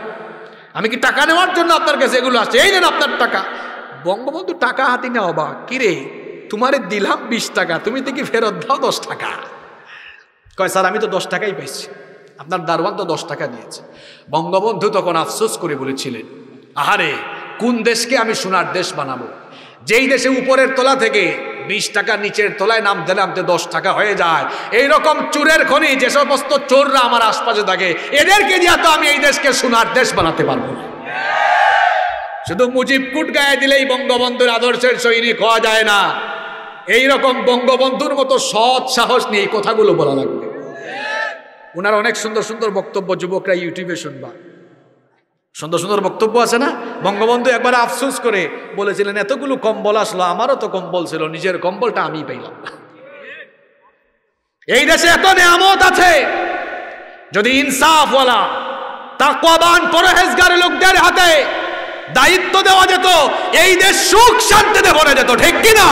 আমি কি টাকা নেওয়ার জন্য আপনার কাছে এগুলো আসছে? এই নেন আপনার টাকা। বঙ্গবন্ধু টাকা হাতি নেওয়া বা কিরে, তোমারে দিলাম বিশ টাকা, তুমি দেখি ফেরত দাও দশ টাকা? কয়, স্যার, আমি তো দশ টাকাই পেয়েছি আপনার দারোয়ান তো দশ টাকা দিয়েছে। বঙ্গবন্ধু তখন আফসোস করে বলেছিলেন, আহারে, কোন দেশকে আমি সোনার দেশ বানাবো? যেই দেশে উপরের তলা থেকে বিশ টাকা নিচের তলায় নামতে নামতে দশ টাকা হয়ে যায়। এই রকম চোরের খনি, যে সমস্ত চোররা আমার আশপাশে থাকে, এদেরকে দিয়ে তো আমি এই দেশকে সোনার দেশ বানাতে পারব না। শুধু মুজিব কুট গায়ে দিলেই বঙ্গবন্ধুর আদর্শের সৈনিক হওয়া যায় না। এই রকম বঙ্গবন্ধুর মতো সৎ সাহস নিয়ে এই কথাগুলো বলা লাগবে। ওনার অনেক সুন্দর সুন্দর বক্তব্য যুবকরা ইউটিউবে শুনবা। সুন্দর সুন্দর বক্তব্য আছে না? বঙ্গবন্ধু একবার আফসোস করে বলেছিলেন, এতগুলো কম্বল আসলো, আমারও তো কম্বল ছিল, নিজের কম্বলটা আমি পাইলাম। এই দেশে এত নিয়ামত আছে, যদি ইনসাফওয়ালা, তাকওয়াবান, পরহেজগার লোকদের হাতে দায়িত্ব দেওয়া যেত, এই দেশ সুখ শান্তিতে ভরে যেত, ঠিক কিনা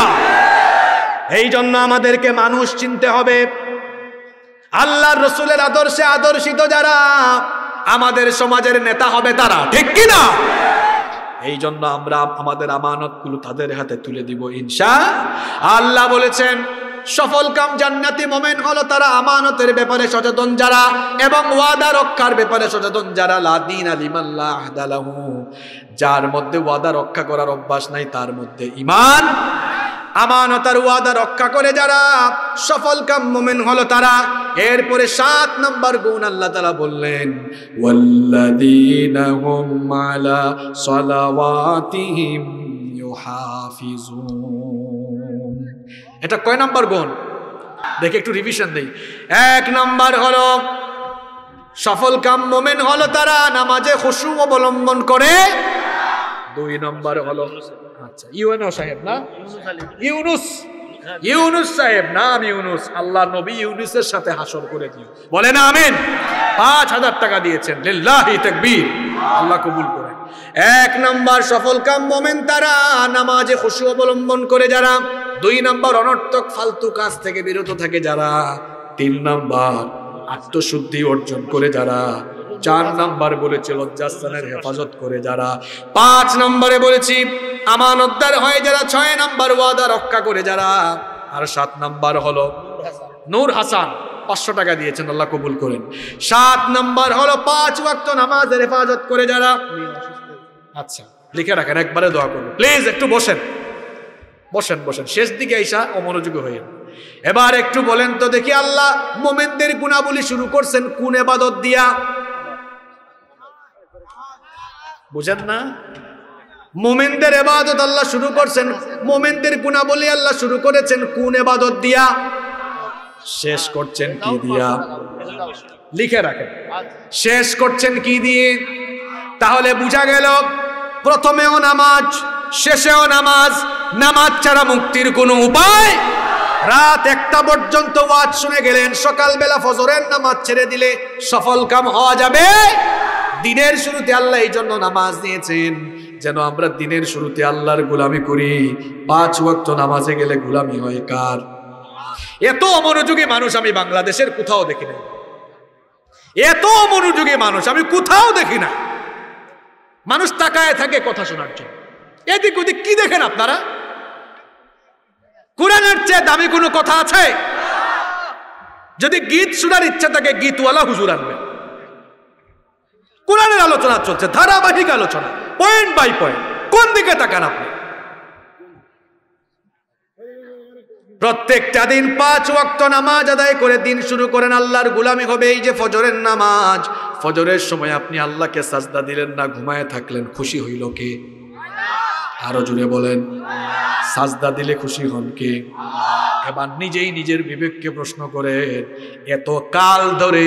এই জন্য আমাদেরকে মানুষ চিনতে হবে। আল্লাহর রসুলের আদর্শে আদর্শিত যারা আমাদের সমাজের নেতা হবে তারা, ঠিক কিনা? এই জন্য আমরা আমাদের আমানতগুলো তাদের হাতে তুলে দিব, ইনশা আল্লাহ বলেছেন, সফল কাম জান্নাতি মোমেন হলো তারা আমানতের ব্যাপারে সচেতন যারা এবং ওয়াদা রক্ষার ব্যাপারে সচেতন যারা লাদিন আলিমাল্লাহ যার মধ্যে ওয়াদা রক্ষা করার অভ্যাস নাই, তার মধ্যে ইমান আমানতার ওয়াদা রক্ষা করে যারা সফল কাম মোমেন হলো তারা। এরপরে সাত নম্বর গুণ আল্লাহ তালা বললেন ওয়াল্লাযীনা হুম আলা সালাওয়াতিহিম ইউহাফিজুন। এটা কয় নাম্বার গুণ? দেখে একটু রিভিশন দেই। এক নম্বর হলো সফল কাম মোমেন হলো তারা নামাজে খুশু অবলম্বন করে। দুই নম্বর হলো আচ্ছা ইউএনও সাহেব না? ইউনুস ইউনুস। সাহেব নাম ইউনুস। আল্লাহ নবী ইউনুসের সাথে হাসর করে দিও। বলে না আমিন। পাঁচ হাজার টাকা দিয়েছেন। লিল্লাহি তাকবীর। আল্লাহ কবুল করেন এক নাম্বার সফল কাম মোমেন তারা নামাজে খুশু অবলম্বন করে যারা। দুই নাম্বার অনর্থক ফালতু কাজ থেকে বিরত থাকে যারা। তিন নাম্বার আত্মশুদ্ধি অর্জন করে যারা। চার নাম্বার বলেছে লজ্জাস্থানের হেফাজত করে যারা। পাঁচ নম্বরে বলেছি আমানতদার হয়ে যারা ছয় নাম্বার ওয়াদা রক্ষা করে যারা, আর সাত নাম্বার হলো নূর হাসান, পাঁচশো টাকা দিয়েছেন, আল্লাহ কবুল করেন। সাত নাম্বার হলো পাঁচ ওয়াক্ত নামাজের হেফাজত করে যারা আচ্ছা লিখে রাখেন, একবারে দোয়া করুন। প্লিজ, একটু বসেন। বসেন বসেন। শেষ দিকে আইসা অমনোযোগী হয়ে। এবার একটু বলেন তো দেখি আল্লাহ মোমেনদের গুণাবলী শুরু করছেন কোন এবাদত দিয়া? বুঝেন না? মোমেনদের এবাদত আল্লাহ শুরু করছেন। মোমেনদের গুণাবলী আল্লাহ শুরু করেছেন। কোন এবাদত দিয়া? শেষ করছেন কি দিয়া? লিখে রাখেন। শেষ করছেন কি দিয়ে? তাহলে বুঝা গেল, প্রথমেও নামাজ, শেষেও নামাজ নামাজ ছাড়া মুক্তির কোনো উপায়? রাত একটা পর্যন্ত ওয়াজ শুনে গেলেন, সকালবেলা ফজরের নামাজ ছেড়ে দিলে সফল কাম হওয়া যাবে? দিনের শুরুতে আল্লাহ এই জন্য নামাজ দিয়েছেন। যেন আমরা দিনের শুরুতে আল্লাহর গোলামি করি, পাঁচ ওয়াক্ত নামাজে গেলে গোলামি হয় কার? এত অমনোযোগী মানুষ আমি বাংলাদেশের কোথাও দেখি না এত মনোযোগী মানুষ আমি কোথাও দেখি না মানুষ তাকায় থাকে কথা শোনার জন্য। এদিক ওদিক কি দেখেন আপনারা? কোরআনের চেয়ে দামি কোনো কথা আছে? যদি গীত শোনার ইচ্ছা থাকে, গীতওয়ালা হুজুর আনবে কোরআনের আলোচনা চলছে, ধারাবাহিক আলোচনা। পয়েন্ট বাই পয়েন্ট কোন দিকে তাকান আপনি? প্রত্যেকটা দিন পাঁচ ওয়াক্ত নামাজ আদায় করে দিন শুরু করেন আল্লাহর গুলামি হবে, এই যে ফজরের নামাজ। ফজরের সময় আপনি আল্লাহকে সাজদা দিলেন না, ঘুমায় থাকলেন, খুশি হইল কে? আরও জুড়ে বলেন, সাজদা দিলে খুশি হন কে? এবার নিজেই নিজের বিবেককে প্রশ্ন করেন, এত কাল ধরে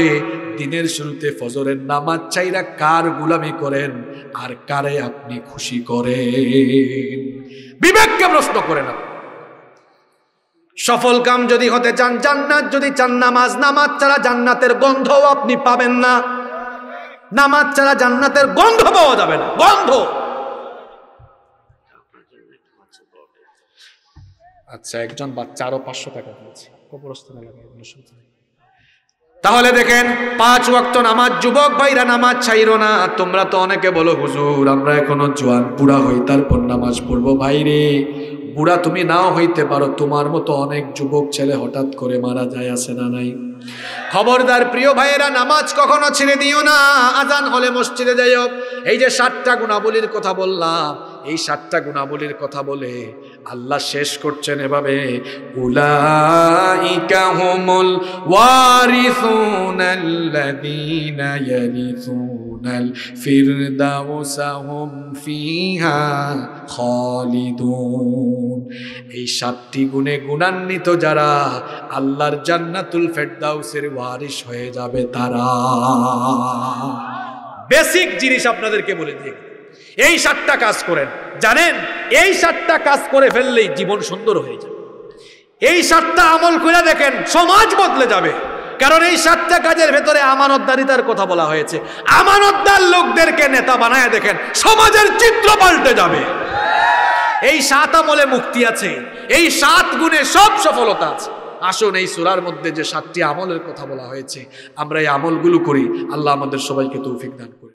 দিনের শুরুতে ফজরের নামাজ চাইরা কার গুলামি করেন? আর কারে আপনি খুশি করেন? বিবেককে প্রশ্ন করেন আপনি। সফল কাম যদি হতে চান, জান্নাত যদি চান, নামাজ নামাজ ছাড়া জান্নাতের গন্ধও আপনি পাবেন না। নামাজ ছাড়া জান্নাতের গন্ধ পাওয়া যাবে না। গন্ধ! আচ্ছা একজন বাচ্চা আরও পাঁচশো টাকা দিয়েছে। কবরস্থানে অসুবিধা নেই। তাহলে দেখেন, পাঁচ ওয়াক্ত নামাজ, যুবক ভাইরা নামাজ ছাইরো না। তোমরা তো অনেকে বলো, হুজুর, আমরা এখনও জোয়ান, বুড়া হই, তারপর নামাজ পড়ব। ভাইরে বুড়া তুমি নাও হইতে পারো। তোমার মতো অনেক যুবক ছেলে হঠাৎ করে মারা যায়, আছে না নাই? খবরদার প্রিয় ভাইয়েরা, নামাজ কখনো ছেড়ে দিও না। আজান হলে মসজিদে যাইও। এই যে সাতটা গুণাবলীর কথা বললাম এই সাতটা গুণাবলীর কথা বলে আল্লাহ শেষ করছেন এভাবে। হুম ফিহা এই সাতটি গুণে গুণান্বিত যারা আল্লাহর জান্নাতুল ফেরদাউসের ওয়ারিস হয়ে যাবে তারা। বেসিক জিনিস আপনাদেরকে বলে দিয়ে এই সাতটা কাজ করেন। জানেন, এই সাতটা কাজ করে ফেললেই জীবন সুন্দর হয়ে যাবে। এই সাতটা আমল করে দেখেন, সমাজ বদলে যাবে। কারণ এই সাতটা কাজের ভেতরে আমানতদারিতার কথা বলা হয়েছে। আমানতদার লোকদেরকে নেতা বানায় দেখেন, সমাজের চিত্র পাল্টে যাবে। এই সাত আমলে মুক্তি আছে। এই সাত গুণে সব সফলতা আছে। আসুন, এই সুরার মধ্যে যে সাতটি আমলের কথা বলা হয়েছে, আমরা এই আমলগুলো করি। আল্লাহ আমাদের সবাইকে তৌফিক দান করি